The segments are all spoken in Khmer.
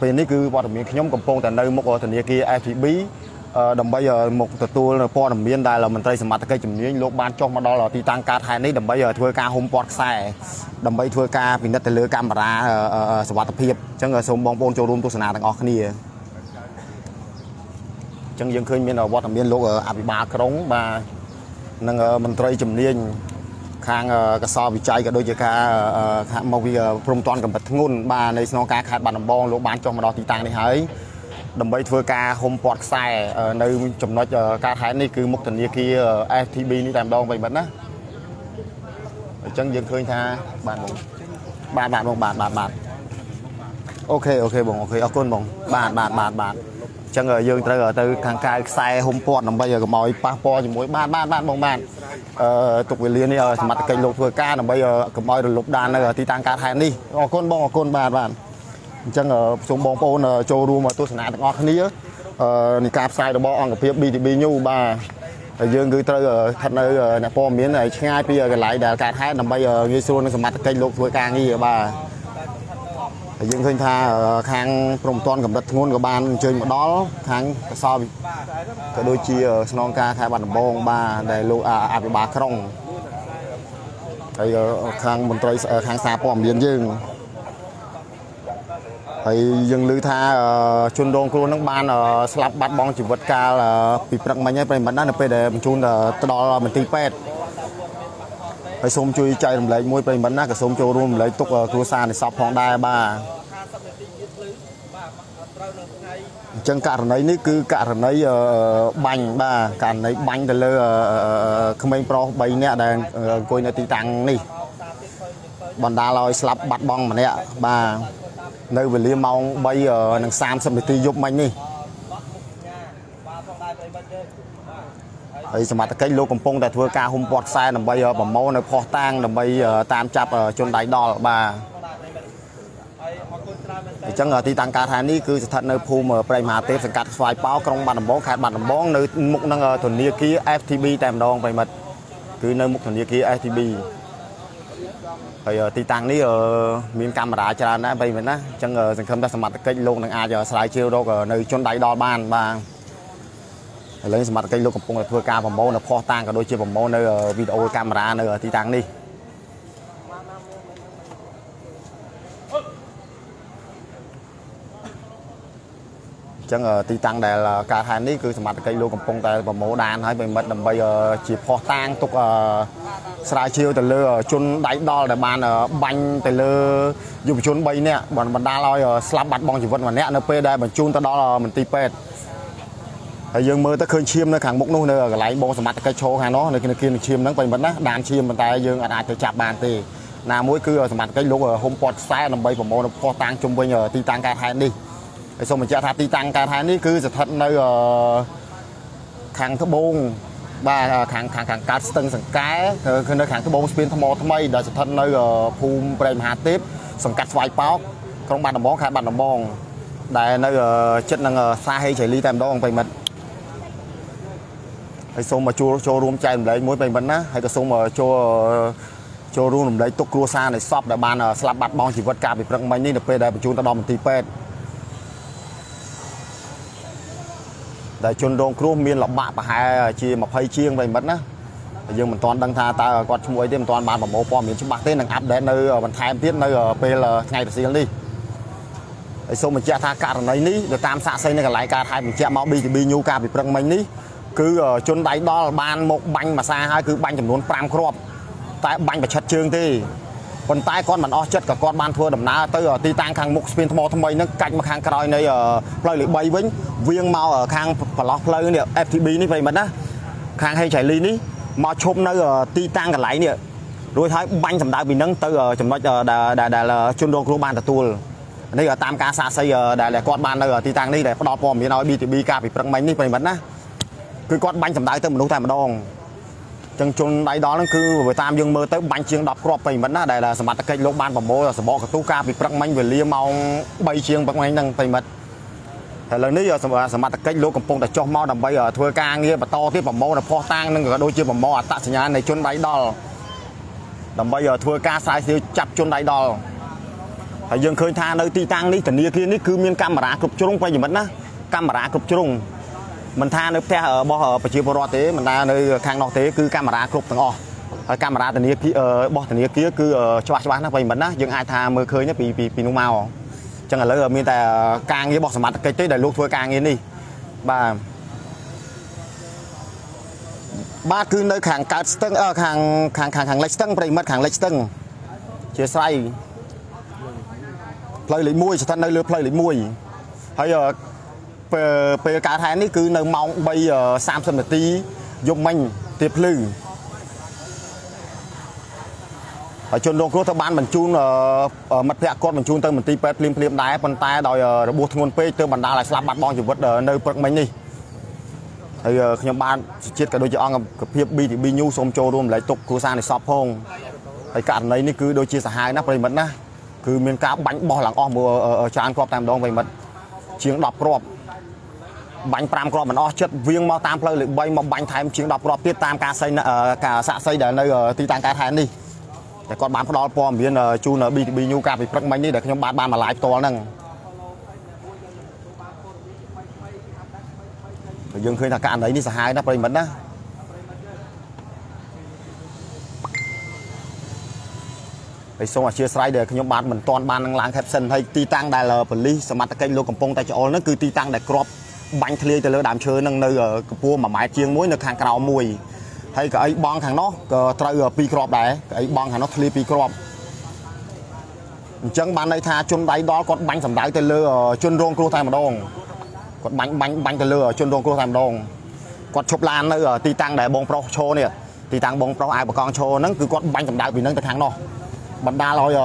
ពេលនេះគឺវត្តមានខ្ញុំកំពុងតែនៅមុខធនាគារ FTB ដើម្បីមកទទួលព័ត៌មានដែលមន្ត្រីសមត្ថកិច្ចជំនាញលោកបានចុះមកដល់ទីតាំងកើតហេតុនេះដើម្បីធ្វើការហុំព័ទ្ធខ្សែដើម្បីធ្វើការពិនិត្យទៅលើកាមេរ៉ាសវត្ថភាពអញ្ចឹងសូមបងប្អូនចូលរួមទស្សនាទាំងអស់គ្នាអញ្ចឹងយើងឃើញមានវត្តមានលោកអភិបាលក្រុងបាទនិងមន្ត្រីជំនាញ ខាងកសលវិច័យក៏ដូចជាការខាងមកពីព្រំតាន់កម្រិតធ្ងន់បាទនៅស្នងការខេត្តបាត់ដំបងលោកបានចុះមកដល់ទីតាំងនេះហើយដើម្បីធ្វើការហុំព័ទ្ធខ្សែនៅចំណុចការហែននេះគឺមុខធនាគារ FTB នេះតែម្ដងវិញបាត់ណាអញ្ចឹងយើងឃើញថាបាទបងបាទបាទបងបាទបាទបាទអូខេអូខេបងអូខេអរគុណបងបាទបាទបាទបាទ អញ្ចឹងយើងត្រូវទៅខាងកាយខ្សែហុំព័ទ្ធដើម្បីកុំឲ្យប៉ះពាល់ជាមួយបាទបាទបាទបងបាទអឺទុកវេលានេះសមត្ថកិច្ចលោកធ្វើការដើម្បីកុំឲ្យរលប់ដាននៅទីតាំងកើតហេតុនេះអរគុណបងអរគុណបាទបាទអញ្ចឹងសូមបងប្អូនចូលរួមទស្សនាទាំងអស់គ្នានៃការផ្សាយរបស់អង្គភាព BTB News បាទហើយយើងគឺត្រូវស្ថិតនៅអ្នកព័ត៌មានឆ្ងាយពីកន្លែងដែលកើតហេតុដើម្បីងាយស្រួលនឹងសមត្ថកិច្ចលោកធ្វើការងារបាទហើ យយើងឃើញថាខាងព្រមតនកម្រិតធ្ងន់ក៏បានអញ្ជើញមកដល់ខាងកសលក៏ដូចជាស្នងការខេត្តបាត់ដំបងបាទដែលលោកអភិបាលក្រុងហើយខាងមន្ត្រីខាងសារព័ត៌មានយើងហើយយើងឮថាជនរងគ្រោះនឹងបានស្លាប់បាត់បង់ជីវិតកាលពីព្រឹកមិញហើយប្រិមិត្តណានៅពេលដែលបញ្ជូនទៅដល់មន្ទីរពេទ្យ ហើយសូមជួយចែករំលែកមួយប្រិមិត្តណាក៏សូមចូលរួមរំលែកទុកគ្រួសារនៃសពផងដែរបាទអញ្ចឹងករណីនេះគឺករណីបាញ់បាទករណីបាញ់ទៅលើក្មេងប្រុស3នាក់ដែលអង្គុយនៅទីតាំងនេះបណ្ដាលឲ្យស្លាប់បាត់បង់ម្នាក់បាទនៅវេលាម៉ោង3:30នាទីយប់មិញនេះ ហើយសមត្ថកិច្ចលោកកំពុងតែធ្វើការហុំព័ទ្ធខ្សែដើម្បីប្រមូលនៅផោះតាងដើម្បីតាមចាប់ជនដៃដល់បាទអញ្ចឹងទីតាំងការហាននេះគឺស្ថិតនៅភូមិព្រៃមហាទេពសង្កាត់ស្វាយប៉ោក្រុងបាត់ដំបងខេត្តបាត់ដំបងនៅមុខនឹងធនាគារ FTB តែម្ដងប្រិមិត្តគឺនៅមុខធនាគារ FTB ហើយទីតាំងនេះមានកាមេរ៉ាច្រើនដែរប្រិមិត្តណាអញ្ចឹងសង្ឃឹមថាសមត្ថកិច្ចលោកនឹងអាចស្រាវជ្រាវរកនៅជនដៃដល់បានបាទ ឥឡូវសមត្ថកិច្ចលោកកំពុងតែធ្វើការប្រមូលនៅផោះតាំងក៏ដូចជាប្រមូលនៅវីដេអូកាមេរ៉ានៅទីតាំងនេះចឹងទីតាំងដែលការហាននេះគឺសមត្ថកិច្ចលោកកំពុងតែប្រមូលដានឲ្យប្រិមិត្តដើម្បីជាផោះតាងទុកស្រាវជ្រាវទៅលើជនដៃដល់ដែលបានបាញ់ទៅលើយុវជន3នាក់បានបណ្ដាលឲ្យស្លាប់បាត់បង់ជីវិតម្នាក់នៅពេលដែលបញ្ជូនទៅដល់មន្ទីរពេទ្យ ហើយយើងមើលទៅឃើញឈាមនៅខាងមុខនោះនៅកន្លែងបងសមត្ថកិច្ចឈរខាងនោះនៅគៀនឈាមហ្នឹងប្រិមិត្តណាដានឈាមប៉ុន្តែយើងអាចទៅចាប់បានទេណាមួយគឺសមត្ថកិច្ចលោកហុំព័ទ្ធខ្សែដើម្បីប្រមូលផោះតាងជុំវិញទីតាំងកើតហេតុនេះហើយសូមបញ្ជាក់ថាទីតាំងកើតហេតុនេះគឺស្ថិតនៅខាងត្បូងបាទខាងខាងខាងកើតស្ទឹងសង្កែគឺនៅខាងត្បូងស្ពានថ្មថ្មីដែលស្ថិតនៅភូមិព្រៃមហាទេពសង្កាត់ស្វាយប៉ោកក្រុងបាត់ដំបងខេត្តបាត់ដំបងដែលនៅចិត្តនឹងសាហេជ័យលីតែម្ដងប្រិមិត្ត ហើយសូមមកជួលចូលរួមចែករំលែកមួយប្រិមិត្តណាហើយក៏សូមចូលចូលរួមរំលែកទុកគ្រួសារនៃសពដែលបានស្លាប់បាត់បង់ជីវិតកាលពីព្រឹកមិញនេះនៅពេលដែលបញ្ជូនទៅដល់មន្ទីរពេទ្យដែលជនរងគ្រោះមានលបាក់ប្រហែលជា20ជាងប្រិមិត្តណាយើងមិនទាន់ដឹងថាតើគាត់ឈ្មោះអីទេមិនទាន់បានប្រមូលព័ត៌មានច្បាស់ទេនឹងអាប់ដេតនៅបន្ថែមទៀតនៅពេលថ្ងៃរសៀលនេះហើយសូមបញ្ជាក់ថាករណីនេះទៅតាមសាកសីនៅកន្លែងការថែបញ្ជាក់មក BTB News កាលពីព្រឹកមិញនេះ គឺជនដៃដល់បានមកបាញ់មួយសាហើយគឺបាញ់ចំនួន5គ្រាប់តែបាញ់ប្រឆិតជើងទេប៉ុន្តែគាត់មិនអស់ចិត្តក៏គាត់បានធ្វើដំណើរទៅទីតាំងខាងមុខស្ពានថ្មថ្មីហ្នឹងកាច់មកខាងក្រោយនៃផ្លូវលេខ3វិញវៀងមកខាងប្រឡោះផ្លូវនេះ FTB នេះប្រិមិត្តណាខាងហេចៃលីនេះមកឈប់នៅទីតាំងកន្លែងនេះរួចហើយបាញ់សម្ដៅពីហ្នឹងទៅចំណុចដែលជនរងគ្រោះបានទទួលនេះតាមការសាកសីដែលគាត់បាននៅទីតាំងនេះដែលផ្ដល់ព័ត៌មានឲ្យ BTB កាលពីព្រឹកមិញនេះប្រិមិត្តណា គឺគាត់បាញ់សម្ដៅទៅមនុស្សតែម្ដងចឹងជនដៃដល់ហ្នឹងគឺបើតាមយើងមើលទៅបាញ់ជាង10គ្រាប់ប្រិមិត្តណាដែលសមត្ថកិច្ចលោកបានប្រមូលសបកកទូការពីព្រឹកមិញវេលាម៉ោង3ជាងព្រឹកមិញហ្នឹងប្រិមិត្តហើយឥឡូវនេះសមត្ថកិច្ចលោកកំពុងតែចុះមកដើម្បីធ្វើការងារបន្តទៀតប្រមូលនៅផោះតាំងនឹងក៏ដូចជាប្រមូលអត្តសញ្ញាណនៃជនដៃដល់ដើម្បីធ្វើការស្រាវជ្រាវចាប់ជនដៃដល់ហហើយយើងឃើញថានៅទីតាំងនេះធនាគារនេះគឺមានកាមេរ៉ាគ្រប់ជ្រុងប្រិយមិត្តណាកាមេរ៉ាគ្រប់ជ្រុង មិនថានៅផ្ទះរបស់ប្រជាពលរដ្ឋទេមិនថានៅខាងនោះទេគឺកាមេរ៉ាគ្រប់ទាំងអស់ហើយកាមេរ៉ាធនាគាររបស់ធនាគារគឺច្បាស់ច្បាស់ណាស់ប្រិយមិត្តណាយើងអាចថាមើលឃើញពីពីពីនោះមកអញ្ចឹងឥឡូវមានតែការងាររបស់សមត្ថកិច្ចទេដែលលោកធ្វើការងារនេះបាទបាទគឺនៅខាងកើតស្ទឹងខាងខាងខាងខាងលិចស្ទឹងប្រិមិត្តខាងលិចស្ទឹងជាស្រ័យផ្លូវលេខ1ស្ថិតនៅលើផ្លូវលេខ1ហើយ ពេលពេលកើតហេតុនេះគឺនៅម៉ោង3:30នាទីយប់មិញទៀបភ្លឺហើយជនរងគ្រោះទៅបានបញ្ជូនមិត្តភ័ក្តិគាត់បញ្ជូនទៅមន្ទីរពេទ្យភ្លាមភ្លាមដែរប៉ុន្តែដោយរបួសធ្ងន់ពេកទើបបណ្ដាលឲ្យស្លាប់បាត់បង់ជីវិតនៅព្រឹកមិញនេះហើយខ្ញុំបានជាតិក៏ដូចជាអង្គភាព BTB News សូមចូលរួមលេខទុកគ្រួសារនៃសពផងហើយករណីនេះគឺដូចជាសាហាវណាស់ប្រិមិត្តណាគឺមានការបាញ់បោះឡើងអស់មួយចានគ្រាប់តែម្ដងប្រិមិត្តជាង10គ្រាប់ បាញ់5គ្រាប់មិនអស់ចិត្តវៀងមកតាមផ្លូវលេខ3មកបាញ់ថែមជាង10គ្រាប់ទៀតតាមការស័យការសាក់ស័យដែលនៅទីតាំងកើតហេតុនេះតែគាត់បានផ្ដល់ព័ត៌មានជូន BTB News កាលពីព្រឹកមិញនេះដែលខ្ញុំបានបានមក live ផ្ទាល់ហ្នឹងយើងឃើញថាករណីនេះសាហាវណាស់ប្រិមិត្តណាហើយសូមអធិស្ឋានដែលខ្ញុំបានមិនទាន់បាននឹងឡើង caption ហើយទីតាំងដែលប៉ូលីសសមត្ថកិច្ចលោកកំពុងតែច្អល់នោះគឺទីតាំងដែលក្រប បាញ់ធ្លាយទៅលើដើមឈើនឹងនៅកម្ពស់1ម៉ែត្រជាងមួយនៅខាងក្រោមមួយហើយកៅអីបងខាងនោះក៏ត្រូវ2គ្រាប់ដែរកៅអីបងខាងនោះធ្លាយ2គ្រាប់អញ្ចឹងបានន័យថាជនដៃដល់គាត់បាញ់សម្ដៅទៅលើជនរងគ្រោះតែម្ដងគាត់បាញ់បាញ់បាញ់ទៅលើជនរងគ្រោះតែម្ដងគាត់ឈប់ឡាននៅទីតាំងដែលបងប្រុសឈរនេះទីតាំងបងប្រុសអាវបកងឈរហ្នឹងគឺគាត់បាញ់សម្ដៅពីហ្នឹងទៅខាងនោះបណ្ដាលឲ្យ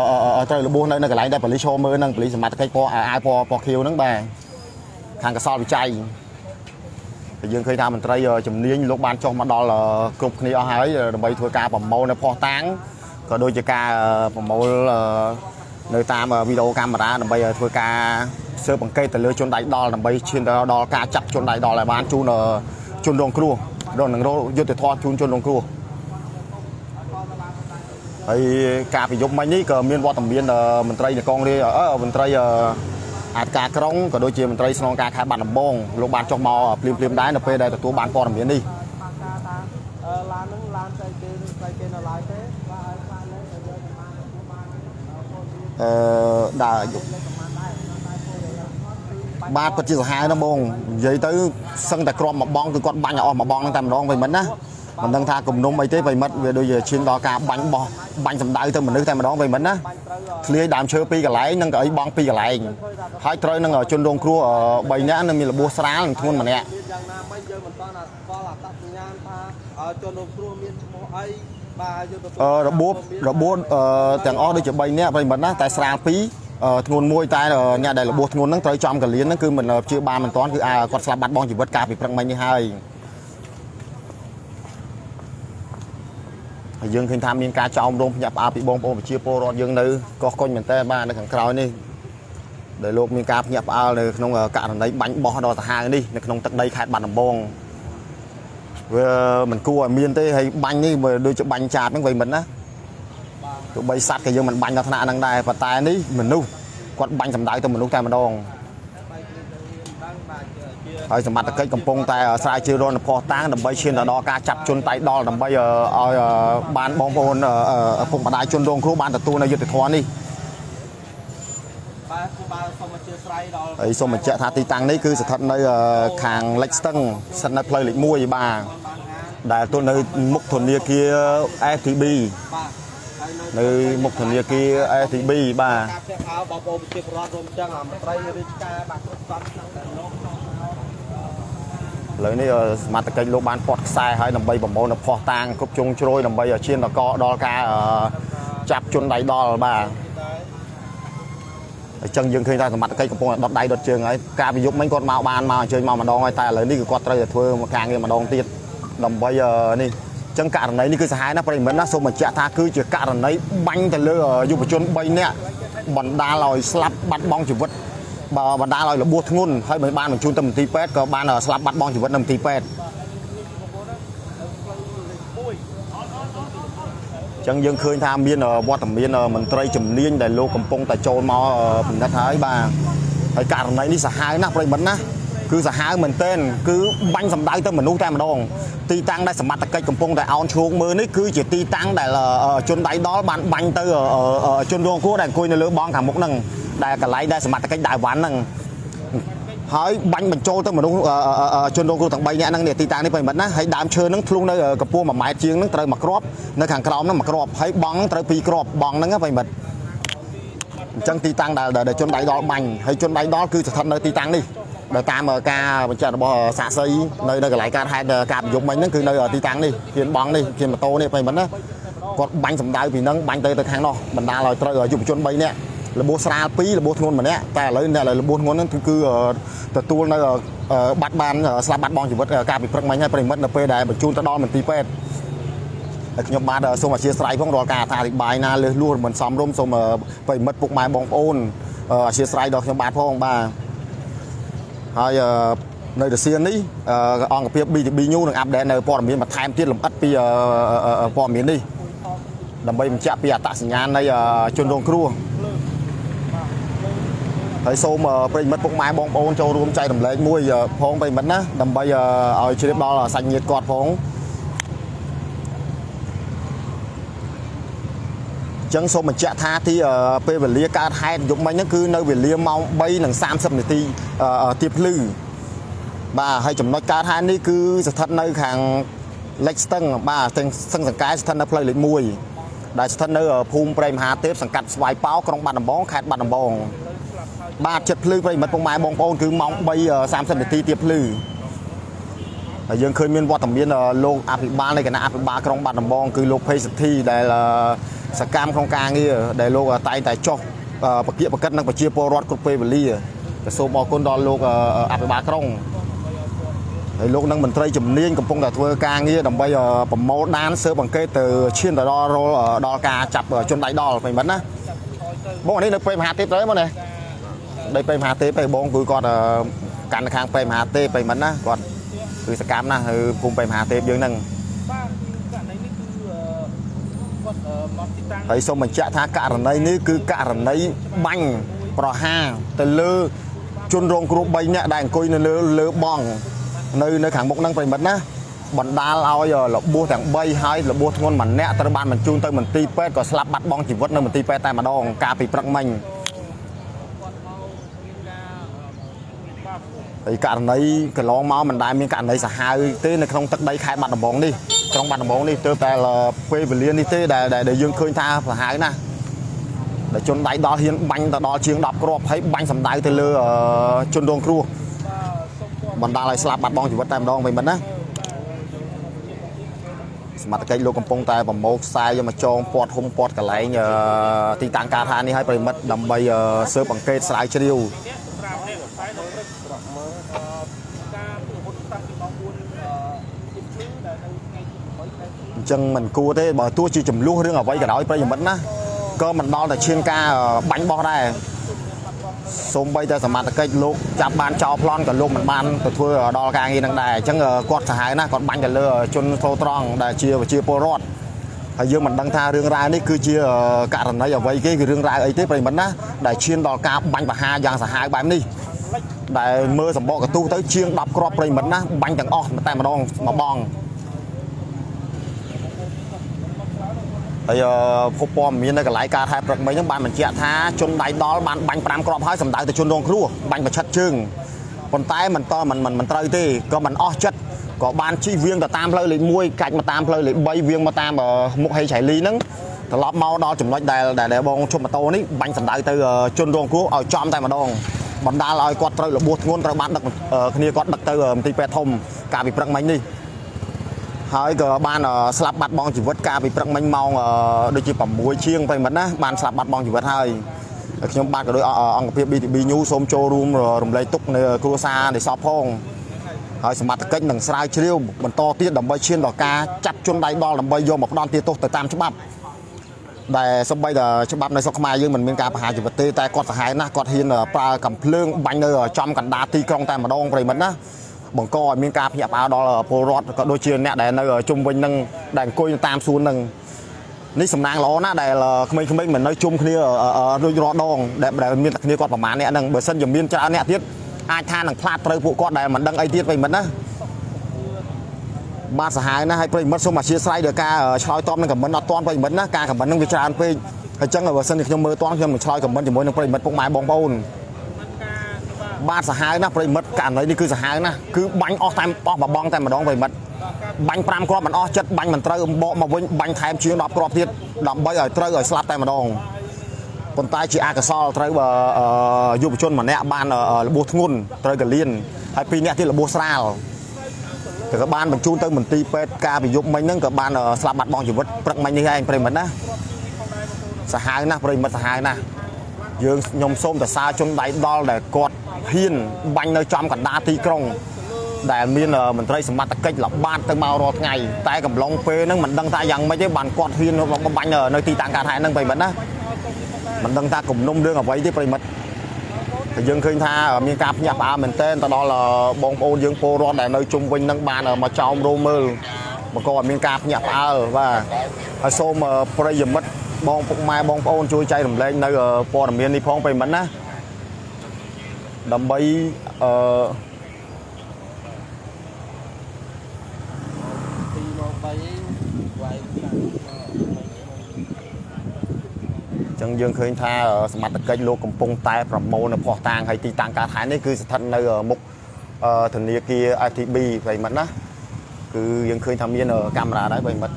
ត្រូវរបួសនៅនៅកន្លែងដែលប៉ូលីសឈរមើលហ្នឹងប៉ូលីសសមត្ថកិច្ចពណ៌អាវពណ៌ពណ៌ខៀវហ្នឹងបាទ ខាងកសលវិច័យតែយើងឃើញថាមន្ត្រីជំនាញលោកបានចុះមកដល់គ្រប់គ្នាអស់ហើយដើម្បីធ្វើការប្រមូលនៅផោះតាំងក៏ដូចជាការប្រមូលនៅតាមវីដេអូកាមេរ៉ាដើម្បីធ្វើការស៊ើបអង្កេតទៅលើជនដៃដល់ដើម្បីឈានទៅដល់ការចាប់ជនដៃដល់ឲ្យបានជូនជនរងគ្រោះដល់នឹងយុទ្ធធម៌ជូនជនរងគ្រោះហើយការប្រយុទ្ធមិញនេះក៏មានវត្តមានមន្ត្រីនគររាជអឺមន្ត្រី អាចការក្រុងក៏ដូចជាមន្ត្រីស្នងការខេត្តបាត់ដំបងលោកបានចុះមកភ្លាមភ្លាមដែរនៅពេលដែលទទួលបានព័ត៌មាននេះឡាននឹងឡានតែគេតែគេនៅឡើយទេបាទឲ្យខ្លាចលេងទៅយកបានអឺដើរយុបាទពិតជាសាហាវណាបងនិយាយទៅសឹងតែក្របមកបងគឺគាត់បាញ់ឲ្យអស់មកបងហ្នឹងតែម្ដងវិញមិនណា មិនដឹងថាគំនុំអីទេប្រិមិត្តវាដូចជាឈានដល់ការបាញ់បោះបាញ់សម្ដៅទៅមនុស្សតែម្ដងប្រិមិត្តណាធ្លាយដើមឈើពីរកន្លែងនិងកៅអីបងពីរកន្លែងហើយត្រូវនឹងជនរងគ្រោះ3នាក់នឹងមានរបួសស្រាលនិងធ្ងន់ម្នាក់យ៉ាងណាមិញយើងមិនទាន់ស្គាល់អត្តសញ្ញាណថាជនរងគ្រោះមានឈ្មោះអីបាទយើងទៅអឺរបួសរបួសទាំងអស់ដូចជា3នាក់ប្រិមិត្តណាតែស្រាល2ធ្ងន់មួយតែអ្នកដែលរបួសធ្ងន់ហ្នឹងត្រូវចំកលៀនហ្នឹងគឺមិនព្យាបាលមិនតាន់គឺគាត់ស្លាប់បាត់បង់ជីវិតកាលពីព្រឹកមិញនេះហើយ ហើយយើងឃើញថាមានការចោមរោមភ្ញាក់ផ្អើលពីបងប្អូនប្រជាពលរដ្ឋយើងនៅកោះកុញមែនតើបាទនៅខាងក្រោយនេះដែលលោកមានការភ្ញាក់ផ្អើលនៅក្នុងករណីបាញ់បោះដល់សាហាវនេះនៅក្នុងទឹកដីខេត្តបាត់ដំបងវាមិនគួរឲ្យមានទេហើយបាញ់នេះដូចជាបាញ់ចាតហ្នឹងវិញមិនណាទោះបីសัตว์ក៏យើងមិនបាញ់ដល់ថ្នាក់ហ្នឹងដែរប៉ុន្តែនេះមនុស្សគាត់បាញ់សម្ដៅទៅមនុស្សតែម្ដង ហើយសមត្ថកិច្ចកំពុងតែស្រាវជ្រាវរនភ័ស្តុតាងដើម្បីឈានទៅដល់ការចាប់ជនតៃដល់ដើម្បីឲ្យបានបងប្អូនឪពុកម្ដាយជនរងគ្រោះបានទទួលនៅយុទ្ធធម៌នេះបាទបាទសូមអធិស្ឋានដល់ហើយសូមបញ្ជាក់ថាទីតាំងនេះគឺស្ថិតនៅខាងលិចស្ទឹងស្ថិតនៅផ្លូវលេខ1បាទដែលទល់នៅមុខធនាគារ FTB បាទនៅមុខធនាគារ STB បាទការផ្ទះអើបងប្អូនប្រជាពលរដ្ឋរួមទាំងមន្ត្រីរាជការបាទគ្រប់សន្តិក្នុងតែលោក ឥឡូវនេះសមត្ថកិច្ចលោកបានពាត់ខ្សែហើយដើម្បីប្រមូលនៅផោះតាងគ្រប់ជុងជ្រោយដើម្បីឈានដល់កដល់ការចាប់ជនដៃដល់បាទអញ្ចឹងយើងឃើញថាសមត្ថកិច្ចកំពុងដុតដៃដុតជើងហើយការប្រយុទ្ធមិញគាត់មកបានមកអញ្ជើញមកម្ដងហើយតែឥឡូវនេះគឺគាត់ត្រូវតែធ្វើការងារម្ដងទៀតដើម្បីនេះចឹងករណីនេះគឺសាហាវណាស់ប្រិមិត្តណាសូមបញ្ជាក់ថាគឺជាករណីបាញ់ទៅលើយុវជន3នាក់បណ្ដាលឲ្យស្លាប់បាត់បង់ជីវិត បើបណ្ដាលឲ្យរបួសធ្ងន់ហើយមិនបានបញ្ជូនទៅមន្ទីរពេទ្យក៏បានស្លាប់បាត់បង់ជីវិតនៅមន្ទីរពេទ្យចឹងយើងឃើញថាមានវត្តមានមន្ត្រីជំនាញដែលលោកកំពុងតែចូលមកពិនិត្យហើយបាទហើយករណីនេះសាហាវណាស់ប្រិមិត្តណាគឺសាហាវមែនទែនគឺបាញ់សម្ដៅទៅមនុស្សតែម្ដងទីតាំងដែលសមត្ថកិច្ចកំពុងតែអោនឈោងមើលនេះគឺជាទីតាំងដែលជនដៃដល់បានបាញ់ទៅជនរងគ្រោះដែលអង្គុយនៅលើបងខាងមុខហ្នឹង ដែលកន្លែងដែលសមត្ថកិច្ចដើរវ៉ាន់ហ្នឹងហើយបាញ់បញ្ចូលទៅមនុស្សជនរងគ្រោះទាំង3នាក់ហ្នឹងនេះទីតាំងនេះប្រិមិត្តណាហើយដើមឈើហ្នឹងធ្លុះនៅកម្ពស់1ម៉ែត្រជាងហ្នឹងត្រូវមួយគ្រាប់នៅខាងក្រោមហ្នឹងមួយគ្រាប់ហើយបងហ្នឹងត្រូវពីរគ្រាប់បងហ្នឹងប្រិមិត្តអញ្ចឹងទីតាំងដែលជនដៃដល់បាញ់ហើយជនដៃដល់គឺស្ថិតនៅទីតាំងនេះដោយតាមការបញ្ជាក់របស់សាក់សីនៅនៅកន្លែងកើតហេតុការប្រយុទ្ធមិញហ្នឹងគឺនៅទីតាំងនេះជាបងនេះជាម៉ូតូនេះប្រិមិត្តណាគាត់បាញ់សម្ដៅពីហ្នឹងបាញ់ទៅទៅខាងនោះបណ្ដាលឲ្យត្រូវយុវជន3នាក់ របួសស្រាល2របួសធ្ងន់ម្នាក់តែឥឡូវអ្នករបួសធ្ងន់ហ្នឹងគឺទទួលនៅបាត់បានស្លាប់បាត់បង់ជីវិតការពិព្រឹកមិញហើយប្រិមិត្តនៅពេលដែលបញ្ជូនទៅដល់មន្ទីរពេទ្យហើយខ្ញុំបាទសូមអធិស្ឋានផងរាល់ការអធិប្បាយណាលើសលួសមិនសមរម្យសូមប្រិមិត្តពុកម៉ែបងប្អូនអធិស្ឋានដល់ខ្ញុំបាទផងបាទហើយនៅរសៀលនេះអង្គភាព BTB News នឹងអាប់ដេតនៅព័ត៌មានបន្ថែមទៀតលម្អិតពីព័ត៌មាននេះដើម្បីបញ្ជាក់ពីអត្តសញ្ញាណនៃជនរងគ្រោះ ហើយសូមប្រិមិត្តពុកម៉ែបងប្អូនចូលរួមចែករំលែកមួយផងប្រិមិត្តណាដើម្បីឲ្យជ្រាបដល់សាច់ញាតិគាត់ផងចឹងសូមបញ្ជាក់ថាទីពេលវេលាកើតហេតុយប់មិញហ្នឹងគឺនៅវេលាម៉ោង3:30នាទីទៀបភ្លឺបាទហើយចំណុចកើតហេតុនេះគឺស្ថិតនៅខាងលិចស្ទឹងបាទស្ទឹងស្ទឹងសង្កែស្ថិតនៅផ្លូវលេខ1ដែលស្ថិតនៅភូមិព្រៃមហាទេពសង្កាត់ស្វាយប៉ោក្រុងបាត់ដំបងខេត្តបាត់ដំបង បាទចិត្តភ្លឺប្រិមិត្តពុកម៉ែបងប្អូនគឺម៉ោង3:30នាទីទៀបភ្លឺហើយយើងឃើញមានវត្តមានលោកអភិបាលនៃគណៈអភិបាលក្រុងបាត់ដំបងគឺលោកភេសិទ្ធិដែលសកម្មក្នុងការងារដែលលោកតែងតែចុះបកិបកិតនឹងប្រជាពលរដ្ឋគ្រប់ពេលវេលាក៏សូមអរគុណដល់លោកអភិបាលក្រុងហើយលោកនឹងមន្ត្រីជំនាញកំពុងតែធ្វើការងារដើម្បីប្រមូលដានស៊ើបអង្កេតទៅឈានទៅដល់ដល់ការចាប់ជនដៃដល់មិនមែនណាបងនេះនៅពេលមហាទេពទៅមកណា ដីព្រៃមហាទេពឯបងគឺគាត់កាន់ខាងព្រៃមហាទេពឯមិនណាគាត់គឺសកម្មណាស់គឺភូមិព្រៃមហាទេពយើងហ្នឹងបាទករណីនេះគឺគាត់មកទីតាំងហើយសូមបញ្ជាក់ថាករណីនេះគឺករណីបាញ់ប្រហារទៅលើជនរងគ្រោះ3នាក់ដែលអង្គុយនៅលើលើបងនៅនៅខាងមុខហ្នឹងប្រិមិត្តណាបណ្ដាលឲ្យរបួសទាំង3ហើយរបួសធ្ងន់ម្នាក់ត្រូវបានបញ្ជូនទៅមន្ទីរពេទ្យក៏ស្លាប់បាត់បង់ជីវិតនៅមន្ទីរពេទ្យតែម្ដងកាលពីព្រឹកមិញ ហើយករណីកន្លងមកមិនដែលមានករណីសាហាវទេនៅក្នុងទឹកដីខេត្តបាត់ដំបងនេះក្រុងបាត់ដំបងនេះទើបតែពេលវេលានេះទេដែលដែលយើងឃើញថាសាហាវណាស់ដែលជនដៃដល់ហ៊ានបាញ់ទៅដល់ជាង10គ្រាប់ហើយបាញ់សម្ដៅទៅលើជនរងគ្រោះបណ្ដាលឲ្យស្លាប់បាត់បង់ជីវិតតែម្ដងវិញមិនណាសមត្ថកិច្ចលោកកំពុងតែប្រមូលខ្សែយកមកចងពាត់ហុំពាត់កន្លែងទីតាំងការថានេះឲ្យប្រិមិត្តដើម្បីស៊ើបអង្កេតស្រាវជ្រាវ ចឹងមិនគួរទេបើទោះជាចំនួនរឿងអ្វីក៏ដោយប្រិយមិត្តណាក៏មិនដល់តែឈានការបាញ់បោះដែរសូម្បីតែសមត្ថកិច្ចលោកចាប់បានចោលប្លន់ក៏លោកមិនបានទៅធ្វើដល់ការងារនឹងដែរអញ្ចឹងគាត់សាហាវណាស់គាត់បាញ់ទៅលើជនធោត្រង់ដែលជាប្រជាពលរដ្ឋហើយយើងមិនដឹងថារឿងរ៉ាវនេះគឺជាករណីអ្វីគេគឺរឿងរ៉ាវអីទេប្រិមិត្តណាដែលឈានដល់ការបាញ់បហាយ៉ាងសាហាវបែបនេះដែលមើលសម្បកកទូទៅជាង10គ្រាប់ប្រិមិត្តណាបាញ់ទាំងអស់តែម្ដងមកបង ហើយភពព័ត៌មាននៅកន្លែងការថែព្រឹកមិញហ្នឹងបានបញ្ជាក់ថាជនដៃដល់បានបាញ់5គ្រាប់ហើយសម្ដៅទៅជនរងគ្រោះបាញ់ប្រឆិតជើងប៉ុន្តែមិនតមិនមិនត្រូវទេក៏មិនអស់ចិត្តក៏បានជិះវៀងទៅតាមផ្លូវលេខ1កាច់មកតាមផ្លូវលេខ3វៀងមកតាមមុខហេឆៃលីហ្នឹងត្រឡប់មកដល់ចំណុចដែលដែលបងឈុំម៉ូតូនេះបាញ់សម្ដៅទៅជនរងគ្រោះឲ្យចំតែម្ដងបណ្ដាលឲ្យគាត់ត្រូវរបួសធ្ងន់ត្រូវបានដឹកគ្នាគាត់ដឹកទៅមន្ទីរពេទ្យធំកាលពីព្រឹកមិញនេះ ហើយក៏បានស្លាប់បាត់បង់ជីវិតកាលពីព្រឹកមិញម៉ោងដូចជា6ជាងប្រិមិត្តណាបានស្លាប់បាត់បង់ជីវិតហើយខ្ញុំបាទក៏ដោយអង្គភាព BTB News សូមចូលរួមរំលែកទុកនៅគ្រួសារនៃសពផងហើយសមត្ថកិច្ចនឹងស្រាវជ្រាវបន្តទៀតដើម្បីឈានដល់ការចាប់ជនដៃដល់ដើម្បីយកមកផ្ដន់ទោសទៅតាមច្បាប់ដែលសម្បីតែច្បាប់នៅស្រុកខ្មែរយើងមិនមានការប្រហារជីវិតទេតែគាត់សាហាវណាស់គាត់ហ៊ានប្រើកំភ្លើងបាញ់នៅចំកណ្ដាលទីក្រុងតែម្ដងប្រិមិត្តណា បង្កឲ្យមានការភ្ញាក់ផ្អើលដល់ពលរដ្ឋក៏ដូចជាអ្នកដែលនៅជុំវិញនឹងដែលអង្គុយតាមសួននឹងនេះសំណាងល្អណាស់ដែលក្មេងៗមិននៅជុំគ្នារួចរាល់ដងដែលមានតែគ្នាគាត់ប្រមាណអ្នកហ្នឹងបើសិនជាមានច្រើនអ្នកទៀតអាចថានឹងផ្លាតត្រូវពួកគាត់ដែលមិនដឹងអីទៀតវិញមិនណាបាទសាហាវណាស់ហើយប្រិមិត្តសូមអធិស្ឋានដល់ការឆ្លើយតបនឹងខមមិនអត់ទាន់ប្រិមិត្តណាការខមមិននឹងវាច្រើនពេកហើយចឹងបើសិនជាខ្ញុំមើលតាន់ខ្ញុំនឹងឆ្លើយខមមិនជាមួយនឹងប្រិមិត្តពុកម៉ែបងប្អូន បាទសាហាវណាស់ប្រិមិត្តករណីនេះគឺសាហាវណាស់គឺបាញ់អស់តែអស់មួយបងតែម្ដងប្រិមិត្តបាញ់5គ្រាប់មិនអស់ចិត្តបាញ់មិនត្រូវបកមកវិញបាញ់ថែមជាង10គ្រាប់ទៀតដើម្បីឲ្យត្រូវឲ្យស្លាប់តែម្ដងប៉ុន្តែជាអកុសលត្រូវយុវជនម្នាក់បានរបួសធ្ងន់ត្រូវកលៀនហើយពីរនាក់ទៀតរបួសស្រាលក៏បានបញ្ជូនទៅមន្ទីរពេទ្យការពីយប់មិញហ្នឹងក៏បានស្លាប់បាត់បង់ជីវិតព្រឹកមិញនេះឯងប្រិមិត្តណាសាហាវណាស់ប្រិមិត្តសាហាវណាស់យើងខ្ញុំសូមតសាជនដៃដល់ដែលគាត់ ហ៊ានបាញ់នៅចំកណ្ដាលទីក្រុង ដែលមានមន្ត្រីសមត្ថកិច្ចល្បាតទៅមករាល់ថ្ងៃតែកំឡុងពេលហ្នឹងមិនដឹងថាយ៉ាងម៉េចទេបានគាត់ហ៊ានបាញ់នៅទីតាំងការថែហ្នឹងប្រិមិត្តណាមិនដឹងថាគំនុំរឿងអ្វីទេប្រិមិត្តតែយើងឃើញថាមានការភ្ញាក់ផ្អើលមែនទែនទៅដល់បងប្អូនយើងពលរដ្ឋដែលនៅជុំវិញនឹងបានមកចោមរោមមើលបង្កឲ្យមានការភ្ញាក់ផ្អើលបាទហើយសូមប្រិយមិត្តបងពុកម៉ែបងប្អូនជួយចែករំលែកនៅព័ត៌មាននេះផងប្រិមិត្តណា ដើម្បីអឺពីមក3វាយចឹងយើងឃើញថាសមត្ថកិច្ចលោកកំពុងតែប្រមូលនៅភ័ស្តុតាងហើយទីតាំងការថែនេះគឺស្ថិតនៅមុខធនាគារ ITB ប្រិមិត្តណាគឺយើងឃើញថាមានកាមេរ៉ាដែរប្រិមិត្ត